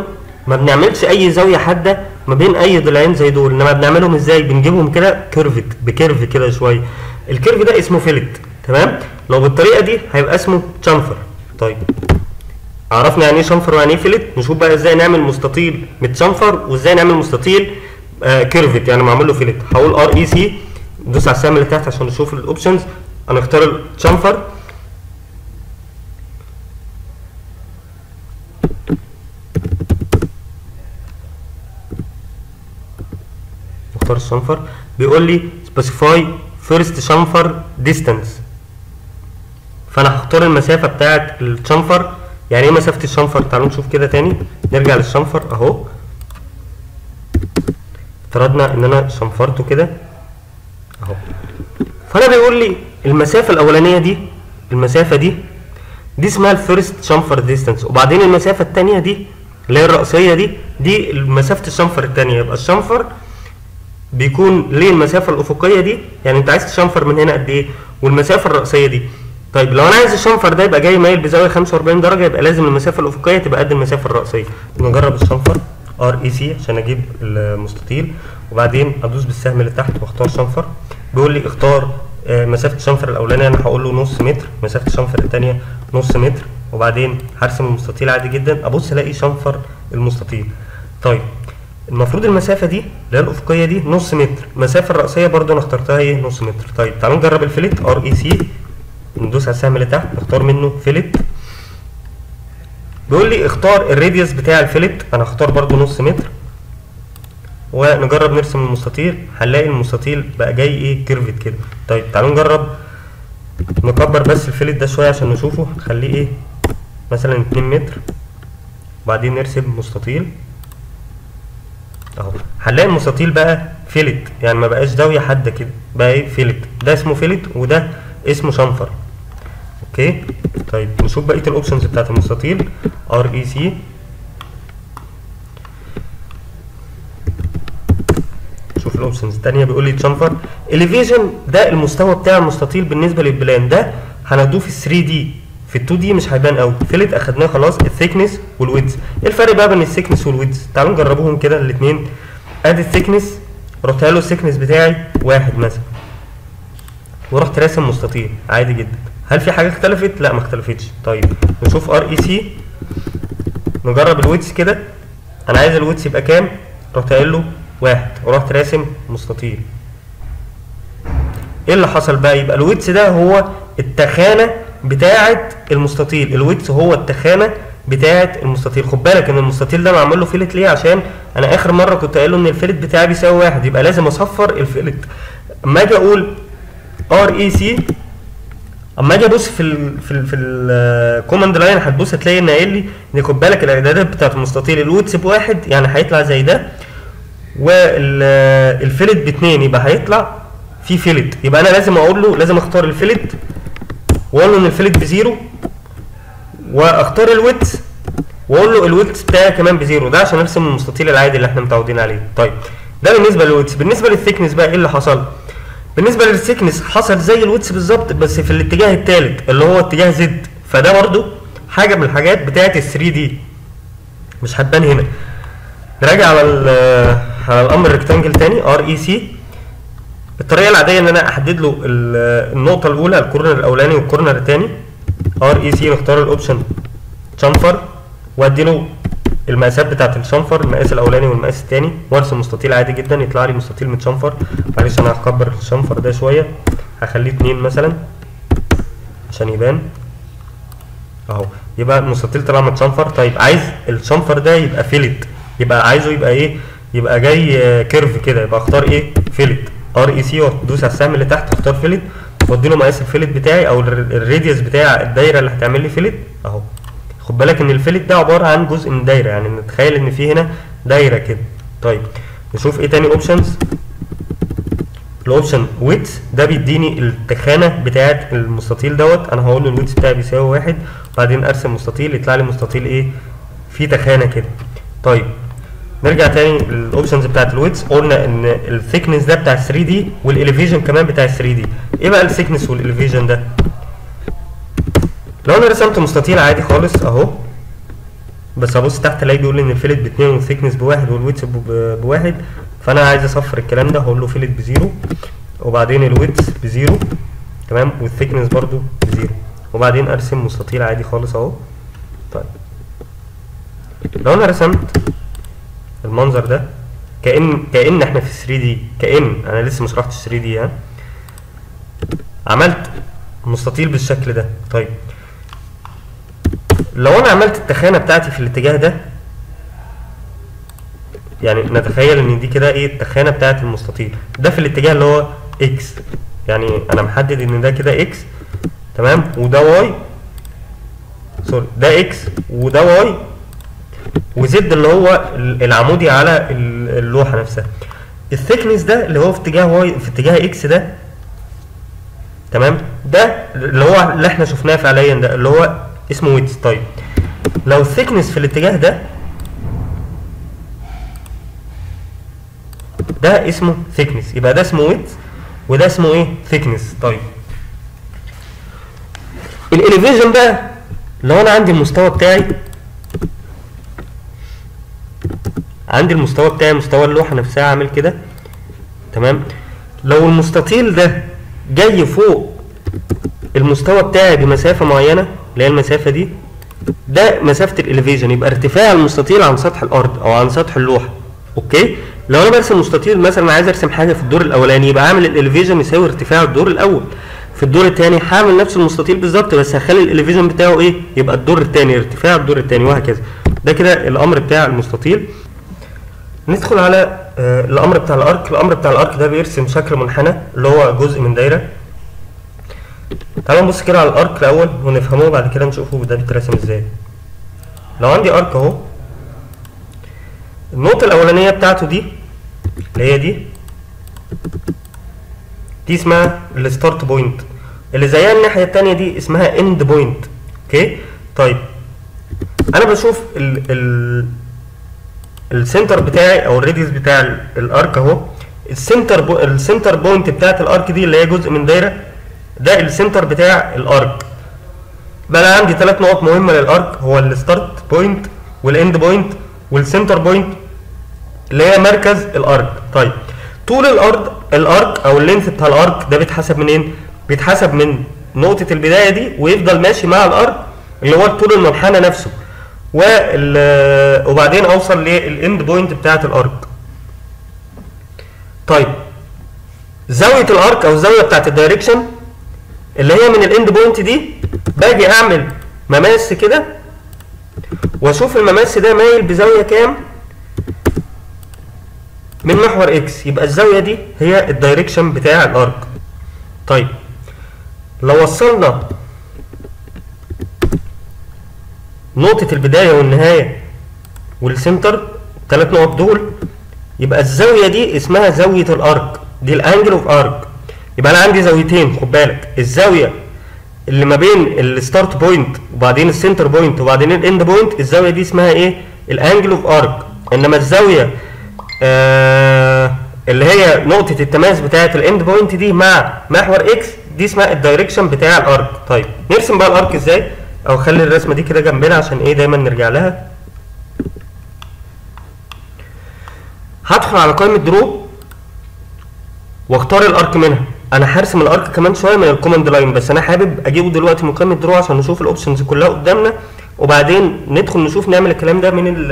ما بنعملش أي زاوية حادة ما بين أي ضلعين زي دول. إنما بنعملهم إزاي؟ بنجيبهم كده curved ب curve كده شوية. ال curve ده اسمه fillet تمام؟ لو بالطريقة دي هيبقى اسمه chamfer طيب. عرفنا يعني إيه chamfer ويعني إيه fillet نشوف بقى إزاي نعمل مستطيل متشنفر وإزاي نعمل مستطيل آه curved يعني معمول له fillet هقول REC ندوس على السهم اللي تحت عشان نشوف ال options هنختار ال chamfer نختار ال chamfer بيقول لي specify first chamfer distance. فأنا هختار المسافة بتاعه ال chamfer يعني إيه مسافة ال chamfer؟ تعالوا نشوف كده تاني. نرجع لل chamfer اهو. افترضنا ان أنا شنفرته كده اهو. فانا بيقول لي المسافة الأولانية دي المسافة دي دي اسمها ال first chamfer distance وبعدين المسافة الثانية دي اللي هي الرأسية دي دي مسافة ال chamfer الثانية يبقى ال chamfer بيكون ليه المسافة الأفقية دي؟ يعني انت عايز تشنفر من هنا قد إيه؟ والمسافة الرأسية دي. طيب لو أنا عايز ال chamfer ده يبقى جاي مايل بزاوية 45 درجة يبقى لازم المسافة الأفقية تبقى قد المسافة الرأسية. نجرب ال chamfer REC عشان أجيب المستطيل وبعدين أدوس بالسهم اللي تحت وأختار chamfer. بيقول لي اختار آه، مسافة ال chamfer الاولانيه أنا هقول له نص متر مسافة ال chamfer الثانية نص متر وبعدين هرسم المستطيل عادي جدا أبص ألاقي chamfer المستطيل. طيب المفروض المسافة دي اللي هي الأفقية دي نص متر المسافه الرأسية برضو أنا اخترتها إيه؟ نص متر. طيب تعالوا نجرب ال fillet REC ندوس على السهم اللي تحت نختار منه fillet بيقول لي اختار ال radius بتاع ال fillet أنا هختار برضو نص متر. ونجرب نرسم المستطيل هنلاقي المستطيل بقى جاي إيه curved كده. طيب تعالوا نجرب نكبر بس ال fillet ده شوية عشان نشوفه. نخليه إيه مثلا 2 متر. وبعدين نرسم مستطيل. أهو. هنلاقي المستطيل بقى fillet يعني ما بقاش زاوية حادة كده بقى إيه fillet ده اسمه fillet وده اسمه chamfer. okay. طيب نشوف بقية ال options بتاعت المستطيل. REC شوف ال options الثانية بيقول لي chamfer elevation ده المستوى بتاع المستطيل بالنسبة لل plan ده هناخدوه في 3D في ال 2D مش هيبان قوي. fillet أخدناه خلاص. ال thickness وال width إيه الفرق بقى بين ال thickness وال width تعالوا نجربوهم كده الاثنين ادي ال thickness رحت له ال thickness بتاعي واحد مثلا. ورحت راسم مستطيل. عادي جدا. هل في حاجة اختلفت؟ لا ما اختلفتش. طيب نشوف REC نجرب ال width كده. أنا عايز ال width يبقى كام؟ رحت قايل له واحد ورحت راسم مستطيل. إيه اللي حصل بقى؟ يبقى ال width ده هو التخانة بتاعه المستطيل. ال width هو التخانة بتاعه المستطيل. خد بالك إن المستطيل ده معمول له fillet ليه؟ عشان أنا آخر مرة كنت قايل له إن ال fillet بتاعي بيساوي واحد. يبقى لازم أصفر ال fillet. أما أجي أقول REC أما أجي أبص في ال في ال في ال command line هتبص هتلاقي إن قايل لي إن خد بالك الإعدادات بتاعت المستطيل ال width بواحد يعني هيطلع زي ده وال fillet باتنين يبقى هيطلع في fillet. يبقى أنا لازم أقول له لازم أختار ال fillet وأقول له إن ال fillet ب zero وأختار ال width وأقول له ال width بتاعي كمان ب zero. ده عشان أرسم المستطيل العادي اللي إحنا متعودين عليه. طيب ده بالنسبة لل width بالنسبة لل thickness بقى إيه اللي حصل؟ بالنسبة لل thickness حصل زي ال width بالظبط بس في الاتجاه الثالث اللي هو اتجاه Z. فده برضو حاجة من الحاجات بتاعه ال 3D مش هتبان هنا. نراجع على على الأمر rectangle تاني REC الطريقة العادية إن أنا أحدد له النقطة الأولى ال corner الأولاني وال corner الثاني REC نختار ال option chamfer وأدي له المقاسات بتاعت ال chamfer المقاس الأولاني والمقاس الثاني وارسم مستطيل عادي جدا يطلع لي مستطيل متشنفر معلش أنا هكبر ال chamfer ده شوية. هخليه اتنين مثلا عشان يبان. أهو. يبقى المستطيل طلع متشنفر طيب عايز ال chamfer ده يبقى fillet. يبقى عايزه يبقى إيه؟ يبقى جاي curve كده. يبقى أختار إيه؟ fillet. REC وادوس على السهم اللي تحت اختار fillet. وادي له مقاس ال fillet بتاعي أو ال radius بتاع الدايرة اللي هتعمل لي fillet. أهو. خد بالك إن ال fillet ده عبارة عن جزء من دايرة يعني نتخيل إن في هنا دايرة كده. طيب نشوف إيه تاني options ال option width ده بيديني التخانة بتاعه المستطيل دوت. أنا هقول له ال width بتاعي بيساوي واحد وبعدين أرسم مستطيل يطلع لي مستطيل إيه؟ فيه تخانة كده. طيب نرجع تاني لل options بتاعت ال width قلنا إن ال thickness ده بتاع 3D وال elevation كمان بتاع 3D إيه بقى ال thickness وال elevation ده؟ لو أنا رسمت مستطيل عادي خالص أهو. بس أبص تحت الاقي بيقول لي إن ال fillet باتنين وال thickness بواحد وال width بواحد. فأنا عايز أصفر الكلام ده هقول له fillet ب zero. وبعدين ال width ب zero تمام؟ وال thickness برضو ب zero. وبعدين أرسم مستطيل عادي خالص أهو. طيب. لو أنا رسمت المنظر ده كأن كأن إحنا في 3D كأن أنا لسه ما شرحتش 3D ها؟ عملت مستطيل بالشكل ده. طيب. لو أنا عملت التخانة بتاعتي في الاتجاه ده يعني نتخيل إن دي كده إيه التخانة بتاعت المستطيل. ده في الاتجاه اللي هو X يعني أنا محدد إن ده كده X تمام؟ وده Y sorry ده X وده Y و Z اللي هو ال- العمودي على ال- اللوحة نفسها. ال thickness ده اللي هو في اتجاه Y في اتجاه X ده تمام؟ ده اللي هو اللي إحنا شفناه فعليا ده اللي هو اسمه width طيب. لو ال thickness في الاتجاه ده ده اسمه thickness. يبقى ده اسمه width وده اسمه إيه؟ thickness. طيب. ال elevation بقى لو أنا عندي المستوى بتاعي عندي المستوى بتاعي مستوى اللوحة نفسها عامل كده. تمام؟ لو المستطيل ده جاي فوق المستوى بتاعي بمسافة معينة اللي هي المسافة دي ده مسافة ال elevation يبقى ارتفاع المستطيل عن سطح الأرض أو عن سطح اللوحة. okay؟ لو أنا برسم مستطيل مثلا عايز أرسم حاجة في الدور الأولاني يبقى عامل ال elevation يساوي ارتفاع الدور الأول. في الدور الثاني هعمل نفس المستطيل بالظبط بس هخلي ال elevation بتاعه إيه؟ يبقى الدور الثاني ارتفاع الدور الثاني وهكذا. ده كده الأمر بتاع المستطيل. ندخل على آه، الأمر بتاع ال arc. الأمر بتاع ال arc ده بيرسم شكل منحنى اللي هو جزء من دايرة. تعالوا نبص كده على ال arc الأول ونفهمه وبعد كده نشوفه ده بيترسم إزاي. لو عندي arc أهو النقطة الأولانية بتاعته دي اللي هي دي دي اسمها ال start point. اللي زيها الناحية التانية دي اسمها end point. okay؟ طيب أنا بشوف ال ال ال center بتاعي أو ال radius بتاع ال- arc أهو ال center بو ال center point بتاعت ال arc دي اللي هي جزء من دايرة ده ال center بتاع ال arc بقى عندي ثلاث نقط مهمة لل arc هو ال start point وال end point وال center point اللي هي مركز ال arc طيب طول الأرض ال arc أو ال length بتاع ال arc ده بيتحسب منين؟ بيتحسب من نقطة البداية دي ويفضل ماشي مع ال arc اللي هو طول المنحنى نفسه. وال وبعدين أوصل لل end point بتاعة ال arc طيب زاوية ال arc أو الزاوية بتاعة ال direction اللي هي من ال end point دي باجي اعمل مماس كده وأشوف المماس ده مايل بزاوية كام؟ من محور X يبقى الزاوية دي هي ال direction بتاع ال arc. طيب لو وصلنا نقطة البداية والنهاية وال center الثلاث نقط دول يبقى الزاوية دي اسمها زاوية ال arc دي ال angle of arc يبقى أنا عندي زاويتين خد بالك. الزاوية اللي ما بين ال start point وبعدين ال center point وبعدين ال end point الزاوية دي اسمها إيه؟ ال angle of arc إنما الزاوية آه اللي هي نقطة التماس بتاعة ال end point دي مع محور X دي اسمها ال direction بتاع ال arc طيب نرسم بقى ال arc إزاي؟ أو خلي الرسمة دي كده جنبنا عشان إيه دايما نرجع لها. هدخل على قائمة draw واختار ال arc منها. أنا هرسم ال arc كمان شوية من ال command line بس أنا حابب اجيبه دلوقتي من قائمة draw عشان نشوف ال options كلها قدامنا وبعدين ندخل نشوف نعمل الكلام ده من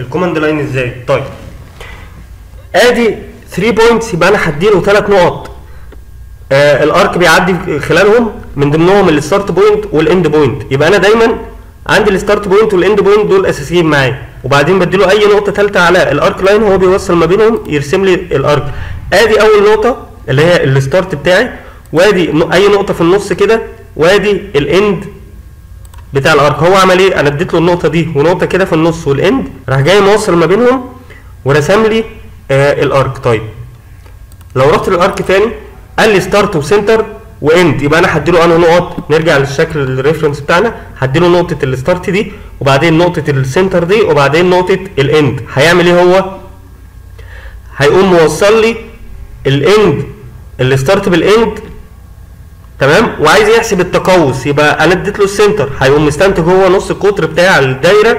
ال command line إزاي. طيب. ادي 3 points يبقى أنا هديله ثلاث نقط. آه ال arc بيعدي خلالهم من ضمنهم ال start point وال end point يبقى أنا دايما عندي ال start point وال end point دول أساسيين معايا. وبعدين بديله أي نقطة ثالثه على ال arc لأن هو بيوصل ما بينهم يرسم لي ال arc ادي أول نقطة. اللي هي ال start بتاعي وادي أي نقطة في النص كده وادي ال end بتاع ال arc. هو عمل إيه؟ أنا اديت له النقطة دي ونقطة كده في النص وال end راح جاي موصل ما بينهم ورسم لي آه ال arc. طيب لو رحت لل arc تاني قال لي start و center و end يبقى أنا هديله أنهي نقط؟ نرجع للشكل ال reference بتاعنا. هديله نقطة ال start دي وبعدين نقطة ال center دي وبعدين نقطة ال end هيعمل إيه هو؟ هيقوم موصل لي ال end ال start بال end تمام؟ وعايز يحسب التقوس يبقى أنا اديت له السنتر هيقوم مستنتج هو نص القطر بتاع الدايرة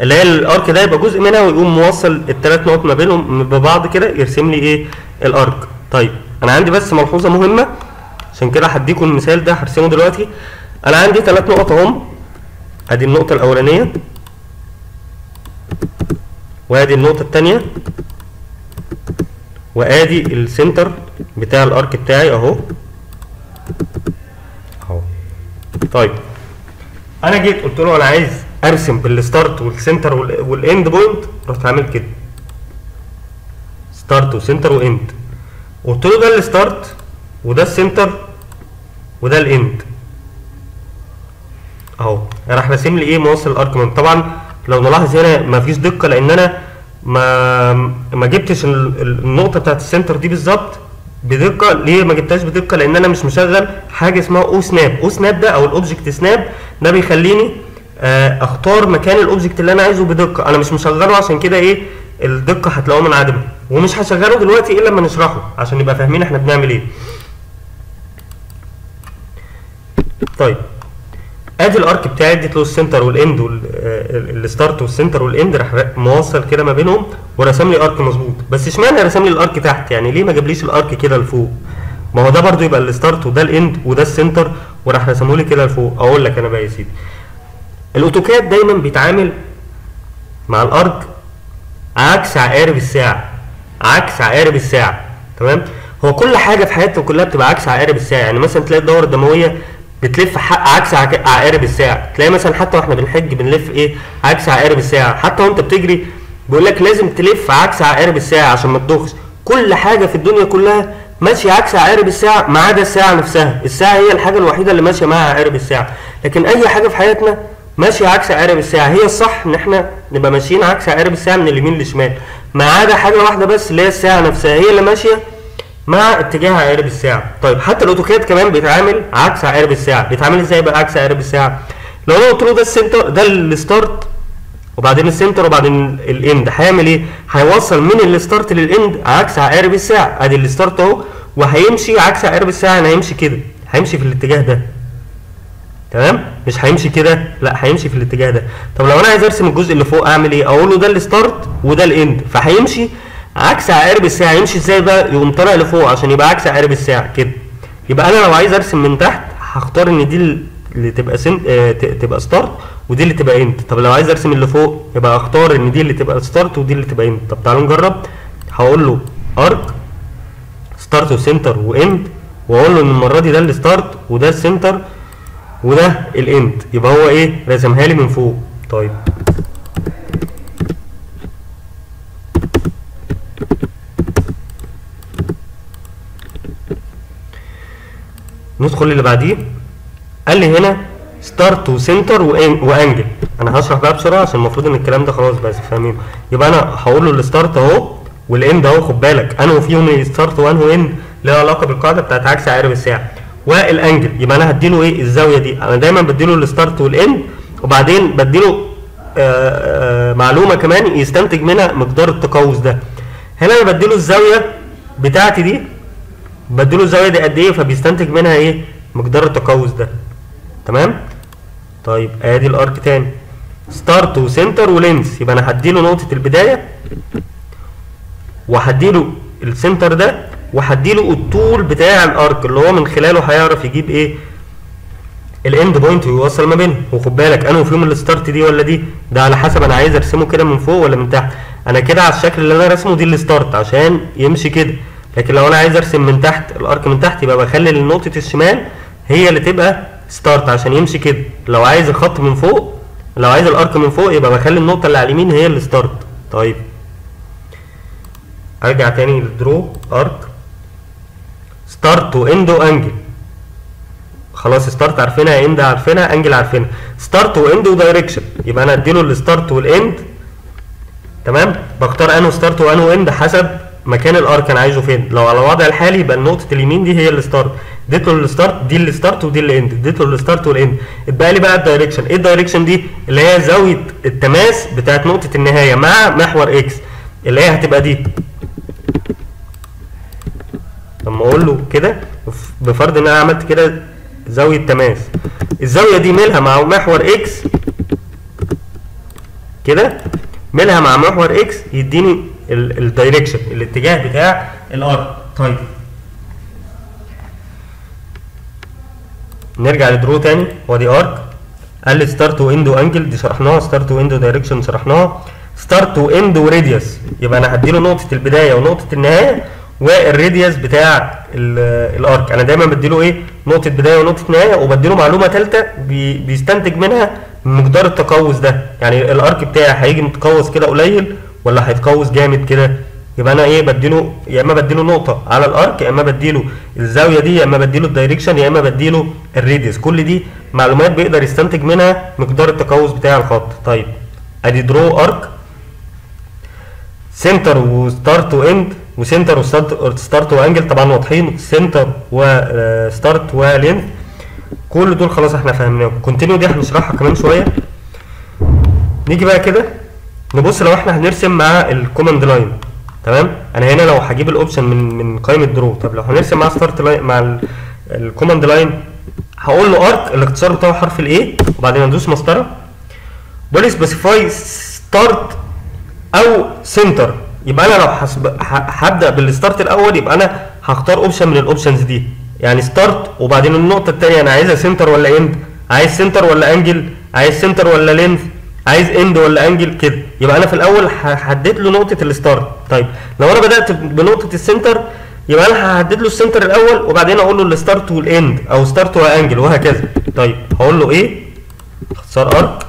اللي هي الأرك ده يبقى جزء منها ويقوم موصل الثلاث نقط ما بينهم ببعض كده يرسم لي إيه؟ الأرك. طيب أنا عندي بس ملحوظة مهمة عشان كده هديكم المثال ده هرسمه دلوقتي. أنا عندي ثلاث نقط اهم أدي النقطة الأولانية وأدي النقطة الثانية وآدي ال center بتاع ال arc بتاعي أهو. أهو. طيب. أنا جيت قلت له أنا عايز أرسم بال start وال center وال- وال end point رحت عامل كده. start و center و end قلت له ده ال start وده ال center وده ال end أهو. راح راسم لي إيه موصل ال arc طبعا لو نلاحظ هنا مفيش دقة لأن أنا ما ما جبتش ال- ال- النقطة بتاعت ال center دي بالظبط بدقة. ليه ما جبتهاش بدقة؟ لأن أنا مش مشغل حاجة اسمها O snap ال O snap ده أو ال object snap ده بيخليني آه، أختار مكان ال object اللي أنا عايزه بدقة. أنا مش مشغله عشان كده إيه الدقة هتلاقوها منعدمه ومش هشغله دلوقتي إلا لما نشرحه عشان نبقى فاهمين إحنا بنعمل إيه. طيب. ادي ال arc بتاعي اديت له السنتر والاند والستارت والسنتر والاند راح موصل كده ما بينهم ورسم لي arc مظبوط. بس اشمعنى رسم لي ال arc تحت؟ يعني ليه ما جابليش ال arc كده لفوق؟ ما هو ده برضو يبقى ال start وده ال end وده ال center وراح رسمه لي كده لفوق. أقول لك أنا بقى يا سيدي. الأوتوكاد دايما بيتعامل مع ال arc عكس عقارب الساعة. عكس عقارب الساعة تمام؟ هو كل حاجة في حياتنا كلها بتبقى عكس عقارب الساعة. يعني مثلا تلاقي الدورة الدموية بتلف عكس عك- عقارب الساعة. تلاقي مثلا حتى وإحنا بنحج بنلف إيه؟ عكس عقارب الساعة. حتى وأنت بتجري بيقول لك لازم تلف عكس عقارب الساعة عشان ما تدوخش. كل حاجة في الدنيا كلها ماشية عكس عقارب الساعة ما عدا الساعة نفسها. الساعة هي الحاجة الوحيدة اللي ماشية مع عقارب الساعة. لكن أي حاجة في حياتنا ماشية عكس عقارب الساعة. هي الصح إن إحنا نبقى ماشيين عكس عقارب الساعة من اليمين للشمال. ما عدا حاجة واحدة بس اللي هي الساعة نفسها. هي اللي ماشية مع اتجاه عقارب الساعة. طيب حتى الاوتوكاد كمان بيتعامل عكس عقارب الساعة. بيتعامل إزاي بقى عكس عقارب الساعة؟ لو أنا قلت له ده السنتر ده الستارت وبعدين السنتر وبعدين الإند. هيعمل إيه؟ هيوصل من ال start لل end عكس عقارب الساعة. ادي ال start اهو وهيمشي عكس عقارب الساعة. يعني هيمشي كده هيمشي في الاتجاه ده. تمام؟ مش هيمشي كده لا هيمشي في الاتجاه ده. طب لو أنا عايز أرسم الجزء اللي فوق أعمل إيه؟ أقول له ده ال start وده ال end. فهيمشي عكس عقارب الساعة يمشي إزاي بقى؟ يقوم طالع لفوق عشان يبقى عكس عقارب الساعة كده. يبقى أنا لو عايز أرسم من تحت هختار إن دي اللي تبقى cen... آه تبقى start ودي اللي تبقى end طب لو عايز أرسم اللي فوق يبقى أختار إن دي اللي تبقى start ودي اللي تبقى end طب تعالوا نجرب. هقول له arc start و center و end وأقول له إن المرة دي ده ال start وده ال center وده ال end يبقى هو إيه؟ رسمها لي من فوق. طيب. ندخل اللي بعديه. قال لي هنا start و center و angle أنا هشرح بقى بسرعة عشان المفروض إن الكلام ده خلاص بقى فاهمين؟ يبقى أنا هقول له ال start أهو وال end أهو خد بالك. انه فيهم start وانه end لها علاقة بالقاعدة بتاعت عكس عقارب الساعة. وال angle يبقى أنا هديله إيه؟ الزاوية دي. أنا دايما بديله ال start وال end وبعدين بديله آه، آه، معلومة كمان يستنتج منها مقدار التقوس ده. هنا أنا بديله الزاوية بتاعتي دي. بديله الزاويه دي قد إيه؟ فبيستنتج منها إيه؟ مقدار التقوس ده. تمام؟ طيب آدي ال arc تاني. start و center و length. يبقى أنا هديله نقطة البداية وهديله ال center ده وهديله الطول بتاع ال arc اللي هو من خلاله هيعرف يجيب إيه؟ ال end point ويوصل ما بينهم. وخد بالك انه فيهم ال start دي ولا دي؟ ده على حسب أنا عايز أرسمه كده من فوق ولا من تحت. أنا كده على الشكل اللي أنا راسمه دي ال start عشان يمشي كده. لكن لو أنا عايز أرسم من تحت ال arc من تحت يبقى بخلي نقطه الشمال هي اللي تبقى start عشان يمشي كده. لو عايز الخط من فوق لو عايز ال arc من فوق يبقى بخلي النقطة اللي على اليمين هي ال start طيب. أرجع تاني لل draw arc start و end و angle خلاص start عارفينها end عارفينها angle عارفينها. start و end و direction يبقى أنا اديله ال start وال end تمام؟ بختار انه start وانه end حسب مكان ال arc أنا عايزه فين؟ لو على الوضع الحالي يبقى نقطه اليمين دي هي الستارت اديت له الستارت دي الستارت ودي الاند اديت له ال start وال end اتبقى لي بقى ال direction إيه ال direction دي؟ اللي هي زاوية التماس بتاعت نقطة النهاية مع محور X اللي هي هتبقى دي. لما أقول له كده بفرض إن أنا عملت كده زاوية تماس. الزاوية دي ميلها مع محور X كده؟ ميلها مع محور X يديني ال direction الاتجاه بتاع ال arc طيب. نرجع ل draw تاني. وادي arc. قال لي start و end و angle دي شرحناها. start و end و direction شرحناها. start و end و radius يبقى أنا هديله نقطة البداية ونقطة النهاية. وال radius بتاع ال arc. أنا دايما بديله إيه؟ نقطة بداية ونقطة نهاية. وبديله معلومة ثالثه بي بيستنتج منها مقدار التقوس ده. يعني ال arc بتاعي هيجي متقوس كده قليل. ولا هيتقوس جامد كده؟ يبقى أنا إيه بديله يا إما بديله نقطة على ال arc يا إما بديله الزاوية دي يا إما بديله ال direction يا إما بديله ال radius كل دي معلومات بيقدر يستنتج منها مقدار التقوس بتاع الخط. طيب أدي draw arc سنتر وستارت واند وسنتر وستارت وانجل طبعا واضحين. center و start و length كل دول خلاص إحنا فهمناهم. continue دي هنشرحها كمان شوية. نيجي بقى كده. نبص لو إحنا هنرسم مع ال command line تمام؟ أنا هنا لو هجيب ال option من من قائمة draw طب لو هنرسم مع start line مع ال command line هقول له arc الاختصار بتاعه حرف ال A وبعدين ادوس مسطرة. بقول specify start أو center يبقى أنا لو هبدأ بال start الأول يبقى أنا هختار option من ال options دي. يعني start وبعدين النقطة الثانية أنا عايزها center ولا end عايز center ولا angle عايز center ولا length عايز end ولا angle كده. يبقى أنا في الأول هحدد له نقطة ال start. طيب لو أنا بدأت بنقطة ال center يبقى أنا هحدد له ال center الأول وبعدين أقول له ال start وال end أو start و angle وهكذا. طيب هقول له إيه؟ اختصار arc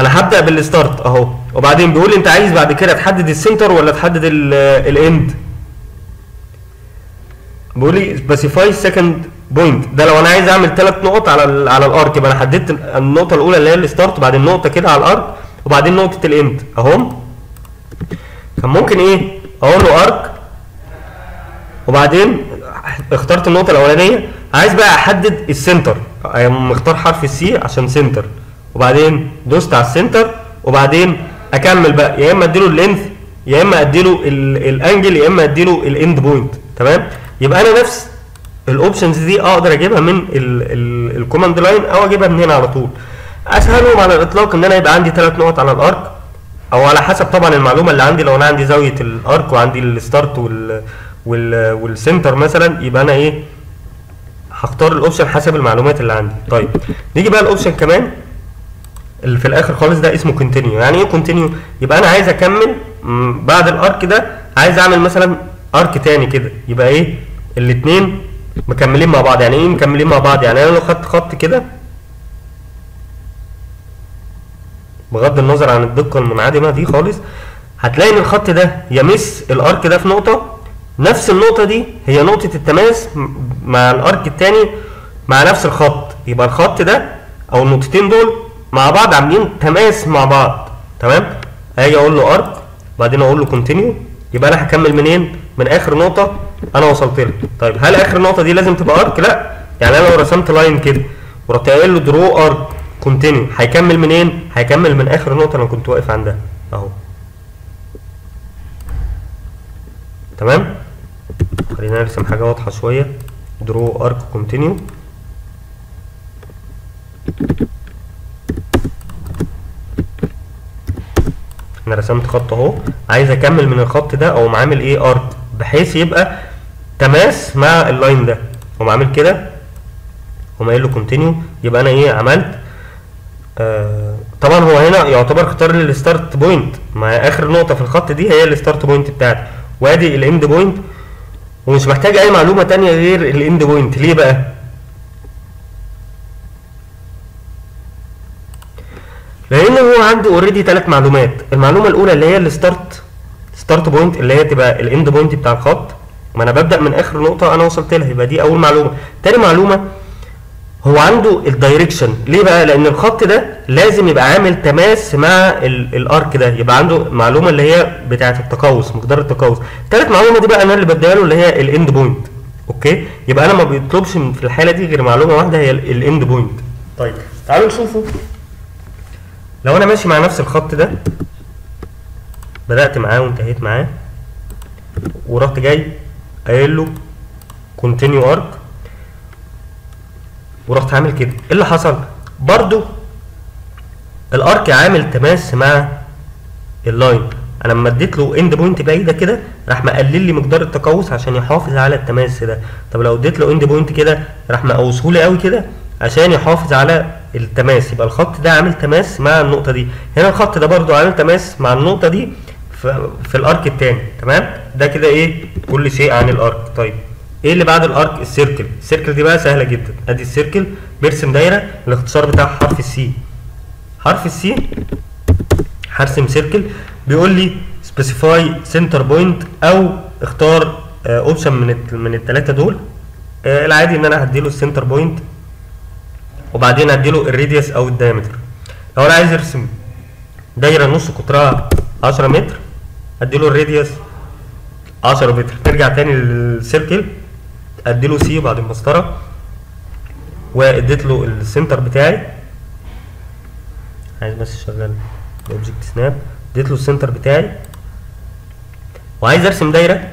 أنا هبدأ بال start أهو. وبعدين بيقول لي أنت عايز بعد كده تحدد ال center ولا تحدد ال end بيقول لي specify second point ده لو أنا عايز أعمل ثلاث نقط على على ال arc يبقى أنا حددت النقطة الأولى اللي هي ال start وبعدين نقطة كده على ال arc وبعدين نقطة ال end أهو. كان ممكن إيه؟ أقول له arc وبعدين اخترت النقطة الأولانية. عايز بقى أحدد ال center مختار حرف ال C عشان center وبعدين دوست على ال center وبعدين أكمل بقى. يا إما أديله ال length يا إما أديله ال- ال angle يا إما أديله ال end point تمام؟ يبقى أنا نفس ال options دي أقدر أجيبها من ال command line أو أجيبها من هنا على طول. اسهلهم على الإطلاق إن أنا يبقى عندي ثلاث نقط على ال arc أو على حسب طبعا المعلومة اللي عندي لو أنا عندي زاوية ال arc وعندي ال start وال وال وال center مثلا يبقى أنا إيه؟ هختار ال option حسب المعلومات اللي عندي. طيب نيجي بقى ال option كمان اللي في الآخر خالص ده اسمه continue يعني إيه continue يبقى أنا عايز أكمل بعد ال arc ده عايز أعمل مثلا arc تاني كده. يبقى إيه؟ الاتنين مكملين مع بعض. يعني إيه مكملين مع بعض؟ يعني أنا لو خدت خط كده بغض النظر عن الدقة المنعدمة دي خالص هتلاقي إن الخط ده يمس ال arc ده في نقطة نفس النقطة دي هي نقطة التماس مع ال arc التاني مع نفس الخط. يبقى الخط ده أو النقطتين دول مع بعض عاملين تماس مع بعض. تمام؟ هاجي أقول له arc بعدين أقول له continue يبقى أنا هكمل منين؟ من آخر نقطة أنا وصلت لها طيب هل آخر نقطة دي لازم تبقى arc؟ لا. يعني أنا لو رسمت line كده ورحت قايل له draw arc continue هيكمل منين؟ هيكمل من آخر نقطة أنا كنت واقف عندها. أهو. تمام؟ خلينا نرسم حاجة واضحة شوية. draw arc continue أنا رسمت خط أهو. عايز أكمل من الخط ده أو عامل إيه؟ arc بحيث يبقى تماس مع ال line ده. أقوم عامل كده. أقوم قايل له continue يبقى أنا إيه؟ عملت آه طبعا هو هنا يعتبر اختار لي ال start point مع آخر نقطة في الخط دي هي ال start point بتاعتي. وادي ال end point ومش محتاج أي معلومة تانية غير ال end point ليه بقى؟ لأن هو عنده already ثلاث معلومات. المعلومة الأولى اللي هي ال start start point اللي هي تبقى ال end point بتاع الخط. ما أنا ببدأ من آخر نقطة أنا وصلت لها. يبقى دي أول معلومة. تاني معلومة هو عنده ال direction ليه بقى؟ لأن الخط ده لازم يبقى عامل تماس مع ال- ال arc ده. يبقى عنده معلومة اللي هي بتاعة التقوس مقدار التقوس. تالت معلومة دي بقى أنا اللي بديها له اللي هي ال end point okay؟ يبقى أنا ما بيطلبش في الحالة دي غير معلومة واحدة هي ال end point طيب تعالوا نشوفه. لو أنا ماشي مع نفس الخط ده بدأت معاه وانتهيت معاه ورحت جاي قايل له continue arc ورحت عامل كده. إيه اللي حصل؟ برضو ال arc عامل تماس مع ال line. أنا لما اديت له end point بعيدة كده راح مقلل لي مقدار التقوس عشان يحافظ على التماس ده. طب لو اديت له end point كده راح مقوسه لي قوي كده عشان يحافظ على التماس. يبقى الخط ده عامل تماس مع النقطة دي. هنا الخط ده برضو عامل تماس مع النقطة دي في, ال arc التاني. تمام؟ ده كده إيه؟ كل شيء عن ال arc. طيب. إيه اللي بعد ال arc؟ ال circle ال circle دي بقى سهلة جدا. ادي ال circle بيرسم دايرة الاختصار بتاعها حرف ال C حرف ال C هرسم circle بيقول لي specify center point أو اختار option من الت- من الثلاثه دول. آه، العادي إن أنا هديله ال center point وبعدين هديله ال radius أو ال diameter لو أنا عايز أرسم دايرة نص قطرها 10 متر اديله ال radius 10 متر. نرجع تاني لل circle أديله C بعد المسطرة وإديت له ال center بتاعي. عايز بس اشغل ال object snap إديت له ال center بتاعي. وعايز أرسم دايرة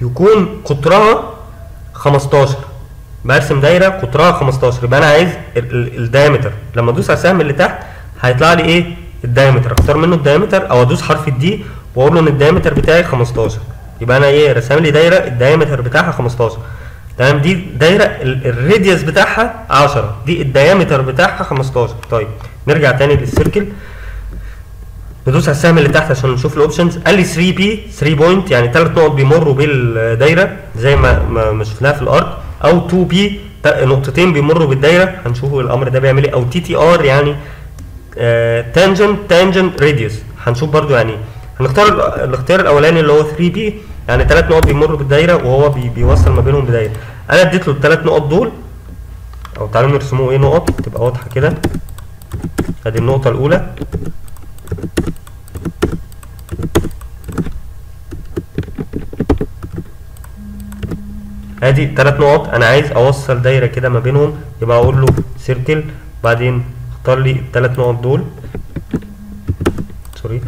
يكون قطرها 15 برسم دايرة قطرها 15 يبقى أنا عايز ال diameter. لما أدوس على السهم اللي تحت هيطلع لي إيه؟ ال diameter. اختار منه ال diameter أو أدوس حرف ال D وأقول له إن ال diameter بتاعي 15 يبقى أنا إيه رسم لي دايرة ال diameter بتاعها 15 تمام؟ دي دايرة ال- ال radius بتاعها 10 دي ال diameter بتاعها 15 طيب نرجع تاني لل circle ندوس على السهم اللي تحت عشان نشوف ال options قال لي 3P 3 point يعني ثلاث نقط بيمروا بالدايرة زي ما ما شفناها في ال arc أو 2P نقطتين بيمروا بالدايرة. هنشوفوا الأمر ده بيعمل إيه. أو TTR يعني tangent tangent radius هنشوف برضو يعني هنختار ال- الاختيار الأولاني اللي هو 3P يعني ثلاث نقط بيمروا بالدايرة وهو بي بيوصل ما بينهم بدايرة. أنا اديت له الثلاث نقط دول. أو تعالوا نرسموه إيه نقط؟ تبقى واضحة كده. أدي النقطة الأولى. أدي ثلاث نقط. أنا عايز أوصل دايرة كده ما بينهم. يبقى أقول له circle بعدين اختار لي الثلاث نقط دول. sorry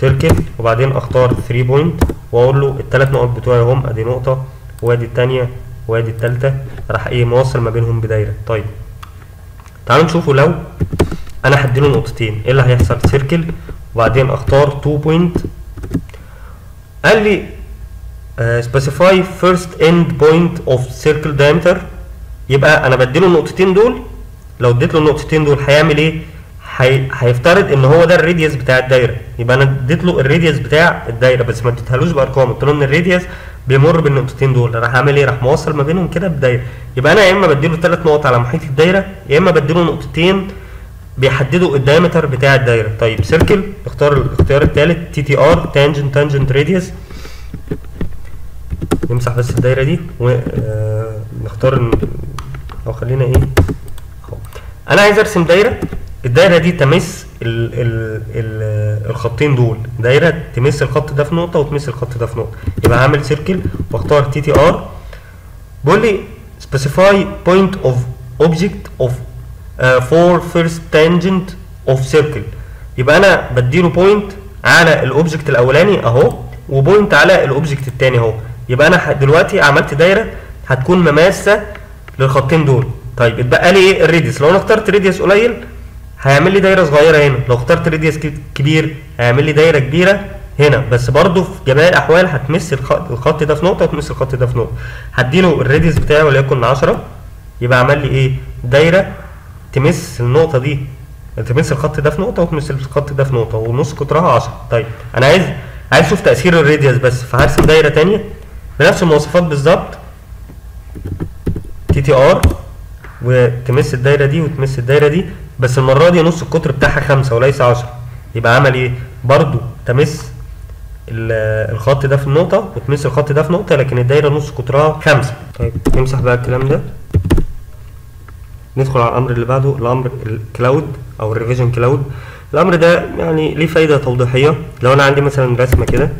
circle وبعدين أختار 3 point وأقول له الثلاث نقط بتوعي هم أدي نقطة وأدي الثانية وأدي الثالثه راح إيه موصل ما بينهم بدايرة. طيب تعالوا نشوفوا لو أنا هديله نقطتين. إيه اللي هيحصل؟ circle وبعدين أختار 2 point قال لي specify first end point of circle diameter. يبقى أنا بديله النقطتين دول لو اديت له النقطتين دول هيعمل إيه؟ هي... هيفترض إن هو ده ال radius بتاع الدايرة. يبقى أنا اديت له ال radius بتاع الدايرة بس ما اديتهالوش بأرقام. قلت له إن ال radius بيمر بالنقطتين دول. راح أعمل إيه؟ راح موصل ما بينهم كده بدايرة. يبقى أنا يا إما بديله ثلاث نقط على محيط الدايرة يا إما بديله نقطتين بيحددوا ال diameter بتاع الدايرة. طيب circle اختار الاختيار الثالث TTR tangent tangent radius نمسح بس الدايرة دي ونختار أو خلينا إيه؟ أنا عايز أرسم دايرة. الدايرة دي تمس ال ال ال الخطين دول. دايرة تمس الخط ده في نقطة وتمس الخط ده في نقطة. يبقى هعمل circle واختار TTR بيقول لي specify point of object of uh, for first tangent of circle. يبقى أنا بديله point على ال object الأولاني أهو و point على ال object الثاني أهو. يبقى أنا دلوقتي عملت دايرة هتكون مماسة للخطين دول. طيب اتبقى لي إيه؟ ال radius. لو أنا اخترت radius قليل هيعمل لي دايرة صغيرة هنا. لو اخترت radius ك- كبير هيعمل لي دايرة كبيرة هنا. بس برضه في جميع الأحوال هتمس الخط, ده في نقطة وتمس الخط ده في نقطة. هديله ال radius بتاعي وليكن 10 يبقى عمل لي إيه؟ دايرة تمس النقطة دي. تمس الخط ده في نقطة وتمس الخط ده في نقطة. ونص قطرها 10 طيب أنا عايز عايز أشوف تأثير ال radius بس. فهرسم دايرة تانية. بنفس المواصفات بالظبط. TTR وتمس الدايرة دي وتمس الدايرة دي. بس المرة دي نص القطر بتاعها خمسة وليس 10 يبقى عمل إيه؟ برضو تمس ال- الخط ده في النقطة وتمس الخط ده في نقطة لكن الدايرة نص قطرها خمسة. طيب نمسح بقى الكلام ده. ندخل على الأمر اللي بعده الأمر ال cloud أو ال revision cloud. الأمر ده يعني ليه فايدة توضيحية؟ لو أنا عندي مثلا رسمة كده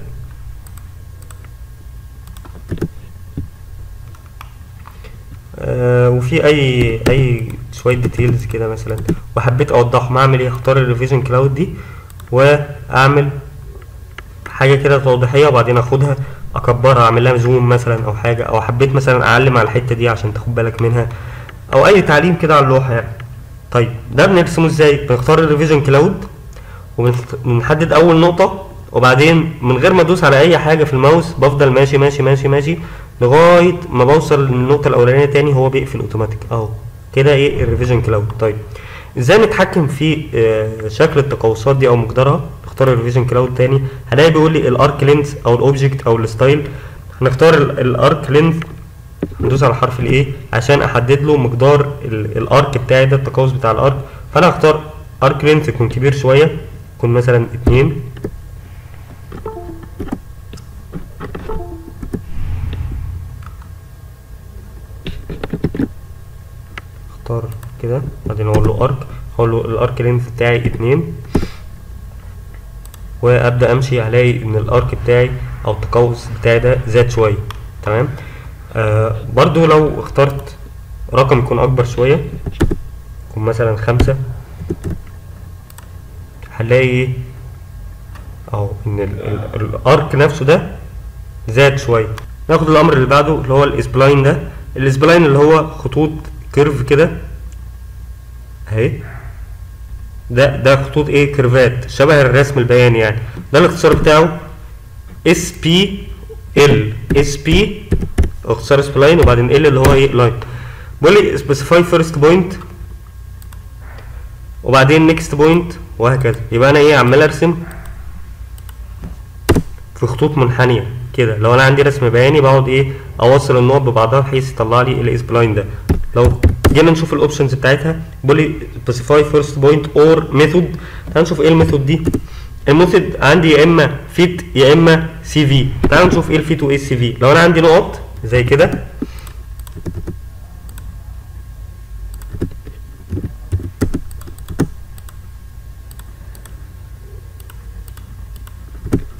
آه وفي اي أي شوية details كده مثلا. وحبيت أوضحهم أعمل إيه؟ أختار ال revision cloud دي وأعمل حاجة كده توضيحية وبعدين أخدها أكبرها أعمل لها zoom مثلا أو حاجة أو حبيت مثلا أعلم على الحتة دي عشان تاخد بالك منها أو أي تعليم كده على اللوحة يعني. طيب ده بنرسمه إزاي؟ بنختار ال revision cloud وبنحدد أول نقطة وبعدين من غير ما أدوس على أي حاجة في الماوس بفضل ماشي ماشي ماشي ماشي لغاية ما بوصل للنقطة الأولانية تاني هو بيقفل اوتوماتيك أهو. كده إيه؟ ال revision cloud طيب. إزاي نتحكم في آه، شكل التقوسات دي أو مقدارها؟ نختار ال revision cloud تاني. هلاقي بيقول لي ال arc length أو ال object أو ال style هنختار ال arc length ندوس على حرف ال A عشان أحدد له مقدار ال arc بتاعي ده التقوس بتاع ال arc فأنا هختار arc length يكون كبير شوية. يكون مثلا 2 كده. بعدين أقول له arc أقول له ال arc length بتاعي اتنين. وأبدأ أمشي الاقي إن ال arc بتاعي أو التقوس بتاعي ده زاد شوية. تمام؟ آه برضو لو اخترت رقم يكون أكبر شوية. يكون مثلا خمسة. هنلاقي إيه؟ أهو إن ال- ال- ال arc نفسه ده زاد شوية. ناخد الأمر اللي بعده اللي هو ال spline ده. ال spline اللي هو خطوط curve كده. اهي. ده ده خطوط إيه؟ كيرفات شبه الرسم البياني يعني. ده الاختصار بتاعه. SPL SP اختصار spline وبعدين L اللي هو إيه؟ line بيقول لي specify first point وبعدين next point وهكذا. يبقى أنا إيه؟ عمال أرسم في خطوط منحنية كده. لو أنا عندي رسم بياني بقعد إيه؟ اوصل النقط ببعضها بحيث يطلع لي ال spline ده. لو جينا نشوف ال options بتاعتها بيقول لي specify first point or method. تعال نشوف إيه ال method دي. ال method عندي يا إما fit يا إما CV تعال نشوف إيه ال fit وإيه ال CV لو أنا عندي نقط زي كده.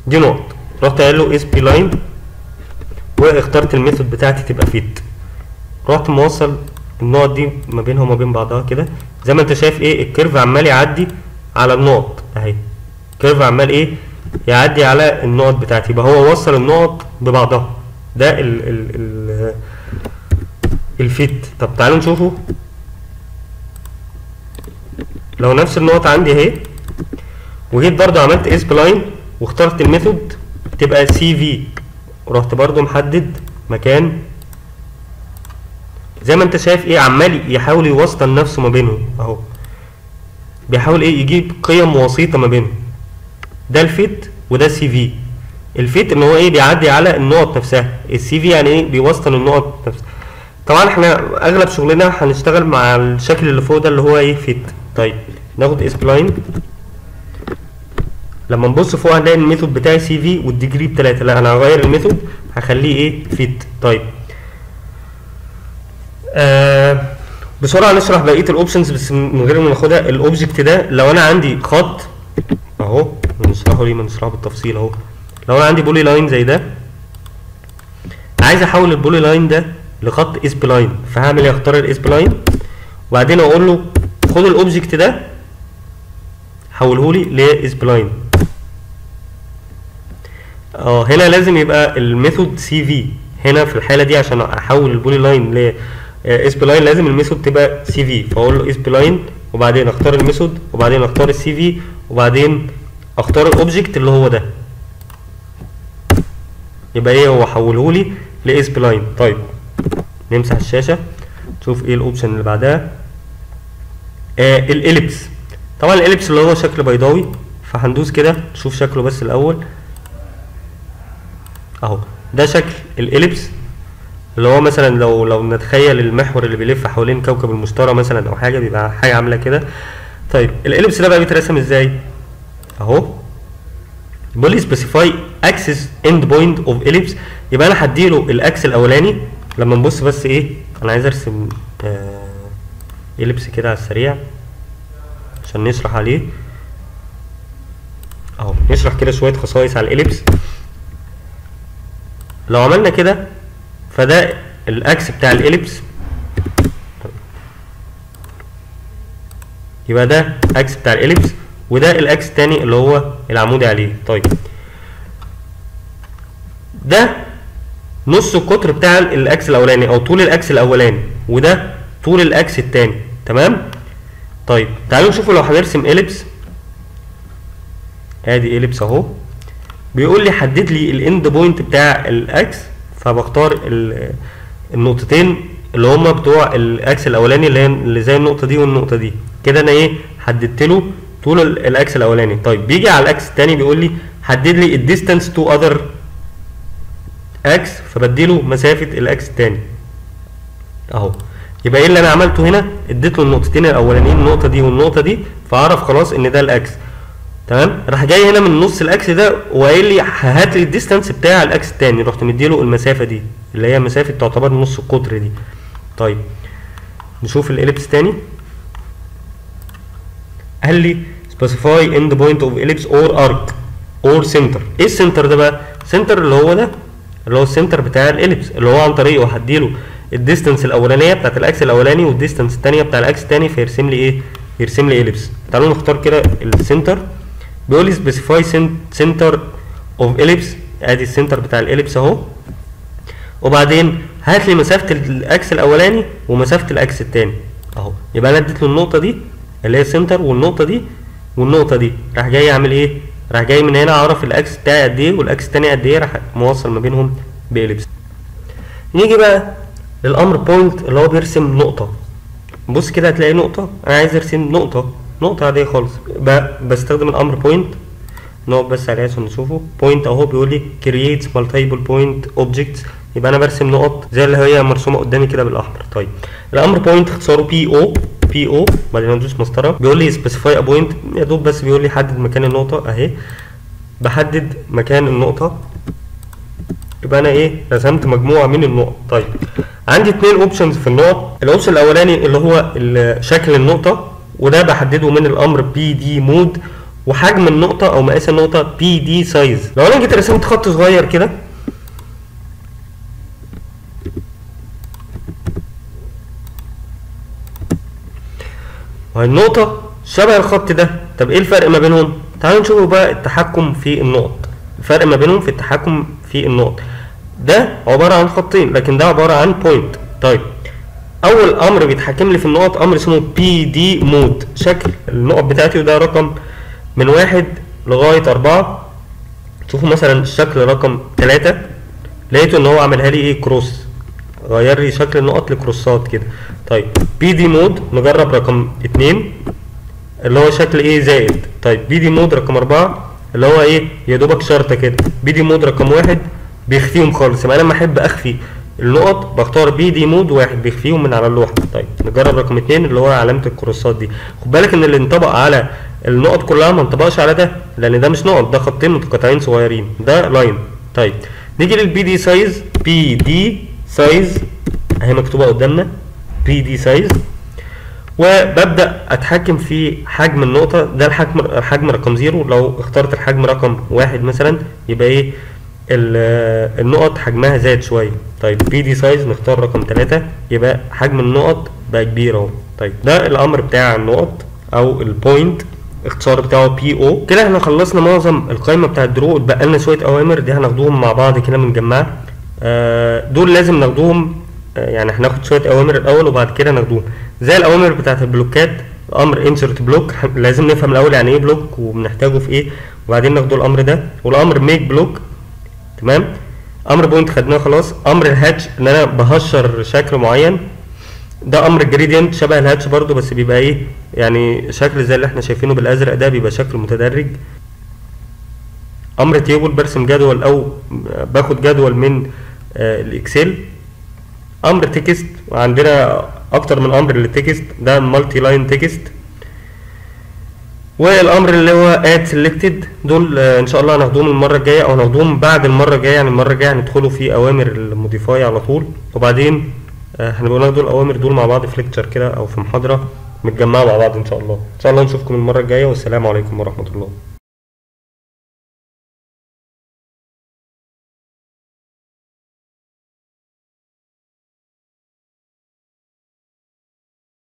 دي نقط. رحت قايل له spline واخترت ال method بتاعتي تبقى fit رحت موصل النقط دي ما بينها وما بين بعضها كده. زي ما انت شايف إيه ال curve عمال يعدي على النقط اهي. ال curve عمال إيه يعدي على النقط بتاعتي. يبقى هو وصل النقط ببعضها. ده ال ال ال ال fit. طب تعالوا نشوفه. لو نفس النقط عندي اهي وجيت برضو عملت spline واخترت ال method تبقى CV. ورحت برضو محدد مكان زي ما انت شايف إيه عمال يحاول يوسطن نفسه ما بينهم. اهو. بيحاول إيه يجيب قيم وسيطة ما بينهم. ده ال fit وده ال CV. ال fit ان هو إيه بيعدي على النقط نفسها. ال CV يعني إيه بيوسطن النقط نفسها. طبعا إحنا اغلب شغلنا هنشتغل مع الشكل اللي فوق ده اللي هو إيه fit. طيب ناخد spline لما نبص فوق هنلاقي ال method بتاعي CV وال degree بتلاتة. لا أنا هغير ال method هخليه إيه fit. طيب. آه بسرعة نشرح بقية ال options بس من غير ما ناخدها. ال object ده لو أنا عندي خط أهو نشرحه ليه؟ ما نشرحه بالتفصيل أهو. لو أنا عندي polyline زي ده عايز أحول ال polyline ده لخط spline فهعمل إيه؟ أختار ال spline وبعدين أقول له خد ال object ده حوله لي ل spline آه هنا لازم يبقى ال method CV هنا في الحالة دي عشان أحول ال polyline spline لازم ال method تبقى CV فأقول له spline وبعدين أختار ال method وبعدين أختار ال CV وبعدين أختار ال object اللي هو ده. يبقى إيه هو حوله لي؟ ل spline طيب نمسح الشاشة نشوف إيه ال option اللي بعدها. آه ال ellipse. طبعا ال ellipse اللي هو شكل بيضاوي فهندوس كده نشوف شكله بس الأول. أهو ده شكل ال ellipse. اللي هو مثلا لو لو نتخيل المحور اللي بيلف حوالين كوكب المشتري مثلا أو حاجة بيبقى حاجة عاملة كده. طيب ال ellipse ده بقى بيترسم إزاي؟ أهو. بيقول لي specify axis end point of ellipse يبقى أنا هديله ال axis الأولاني. لما نبص بس إيه أنا عايز أرسم آه ellipse كده على السريع. عشان نشرح عليه. أهو نشرح كده شوية خصائص على ال ellipse لو عملنا كده فده ال axis بتاع ال ellipse. يبقى ده axis بتاع ال ellipse وده ال axis التاني اللي هو العمودي عليه. طيب. ده نص القطر بتاع ال axis الأولاني أو طول ال axis الأولاني وده طول ال axis التاني. تمام؟ طيب تعالوا نشوفوا لو هنرسم ellipse. آدي ellipse أهو. بيقول لي حدد لي ال end point بتاع ال axis فبختار النقطتين اللي هما بتوع ال axis الاولاني اللي هي اللي زي النقطة دي والنقطة دي. كده أنا إيه حددت له طول ال axis الاولاني. طيب بيجي على ال axis الثاني بيقول لي حدد لي ال distance to other axis فبديله مسافة ال axis الثاني اهو. يبقى إيه اللي أنا عملته هنا؟ اديت له النقطتين الاولانيين النقطة دي والنقطة دي فعرف خلاص ان ده ال axis. تمام؟ راح جاي هنا من نص ال axis ده وقايل لي هات لي ال distance بتاع ال axis التاني. رحت مديله المسافة دي اللي هي مسافة تعتبر نص القطر دي. طيب نشوف ال ellipse تاني. قال لي specify end point of ellipse or arc or center. إيه ال center ده بقى؟ center اللي هو ده اللي هو ال center بتاع ال ellipse اللي هو عن طريقه. هديله ال distance الأولانية بتاعت ال axis الأولاني وال distance الثانية بتاع ال axis الثاني فيرسم لي إيه؟ يرسم لي ellipse. تعالوا نختار كده ال center بيقول لي specify center of ellipse. ادي ال center بتاع ال ellipse اهو. وبعدين هات لي مسافة ال axis الأولاني ومسافة ال axis الثاني اهو. يبقى أنا اديت له النقطة دي اللي هي ال center والنقطة دي والنقطة دي. راح جاي اعمل إيه؟ راح جاي من هنا أعرف ال axis بتاعي قد إيه وال axis الثاني قد إيه. راح موصل ما بينهم ب ellipse. نيجي بقى للأمر point اللي هو بيرسم نقطة. بص كده هتلاقي نقطة. أنا عايز أرسم نقطة. نقطه عاديه خالص. بستخدم الأمر point نقعد بس عليه عشان نشوفه. point أهو بيقول لي creates multiple point objects. يبقى أنا برسم نقط زي اللي هي مرسومة قدامي كده بالأحمر. طيب. الأمر point اختصاره PO PO بعدين أدوس مسطرة. بيقول لي a point. يا دوب بس بيقول لي حدد مكان النقطة أهي. بحدد مكان النقطة. يبقى أنا إيه؟ رسمت مجموعة من النقط. طيب. عندي اتنين options في النقط. ال option الأولاني اللي هو شكل النقطة. وده بحدده من الأمر PDMODE وحجم النقطة أو مقاس النقطة PDSIZE لو أنا جيت رسمت خط صغير كده والنقطة شبه الخط ده. طب إيه الفرق ما بينهم؟ تعالوا نشوف بقى التحكم في النقط. الفرق ما بينهم في التحكم في النقط. ده عبارة عن خطين لكن ده عبارة عن point طيب. أول أمر بيتحكم لي في النقط أمر اسمه PDMODE شكل النقط بتاعتي وده رقم من واحد لغاية أربعة. شوفوا مثلا الشكل رقم تلاتة. لقيته إن هو عملها لي إيه؟ cross غير لي شكل النقط ل crossات كده. طيب PDMODE نجرب رقم اتنين اللي هو شكل إيه؟ زائد. طيب PDMODE رقم أربعة اللي هو إيه؟ يا دوبك شرطة كده. PDMODE رقم واحد بيخفيهم خالص. يبقى أنا لما أحب أخفي النقط بختار PDMODE واحد بيخفيهم من على اللوحة. طيب نجرب رقم اتنين اللي هو علامة ال crossات دي. خد بالك إن اللي انطبق على النقط كلها ما انطبقش على ده لأن ده مش نقط ده خطين متقاطعين صغيرين. ده line طيب نيجي لل PDSIZE PDSIZE أهي مكتوبة قدامنا. PDSIZE وببدأ أتحكم في حجم النقطة. ده الحجم الحجم رقم zero لو اخترت الحجم رقم واحد مثلا يبقى إيه؟ النقط حجمها زاد شوية. طيب PDSIZE نختار رقم ثلاثة يبقى حجم النقط بقى كبير أهو. طيب ده الأمر بتاع النقط أو ال point الاختصار بتاعه PO كده إحنا خلصنا معظم القائمه بتاعة draw اتبقى لنا شوية أوامر دي هناخدوهم مع بعض كده متجمعه آه دول لازم ناخدوهم آه يعني هناخد شوية أوامر الأول وبعد كده ناخدوهم زي الأوامر بتاعة ال blockات أمر insert block لازم نفهم الأول يعني إيه block وبنحتاجه في إيه وبعدين ناخدوا الأمر ده. والأمر make block تمام؟ أمر point خدناه خلاص. أمر ال hatch إن أنا بهشر شكل معين. ده أمر ال gradient شبه ال hatch برضو بس بيبقى إيه؟ يعني شكل زي اللي إحنا شايفينه بالأزرق ده بيبقى شكل متدرج. أمر table برسم جدول أو باخد جدول من آه ال Excel. أمر text وعندنا أكتر من أمر لل text ده multiline text والامر اللي هو add selected دول آه إن شاء الله هناخدوهم المرة الجاية أو هناخدوهم بعد المرة الجاية يعني المرة الجاية هندخلوا في أوامر ال modify على طول. وبعدين هنبقى ناخد الاوامر دول مع بعض في lecture كده أو في محاضرة متجمعة مع بعض إن شاء الله. إن شاء الله نشوفكم المرة الجاية والسلام عليكم ورحمة الله.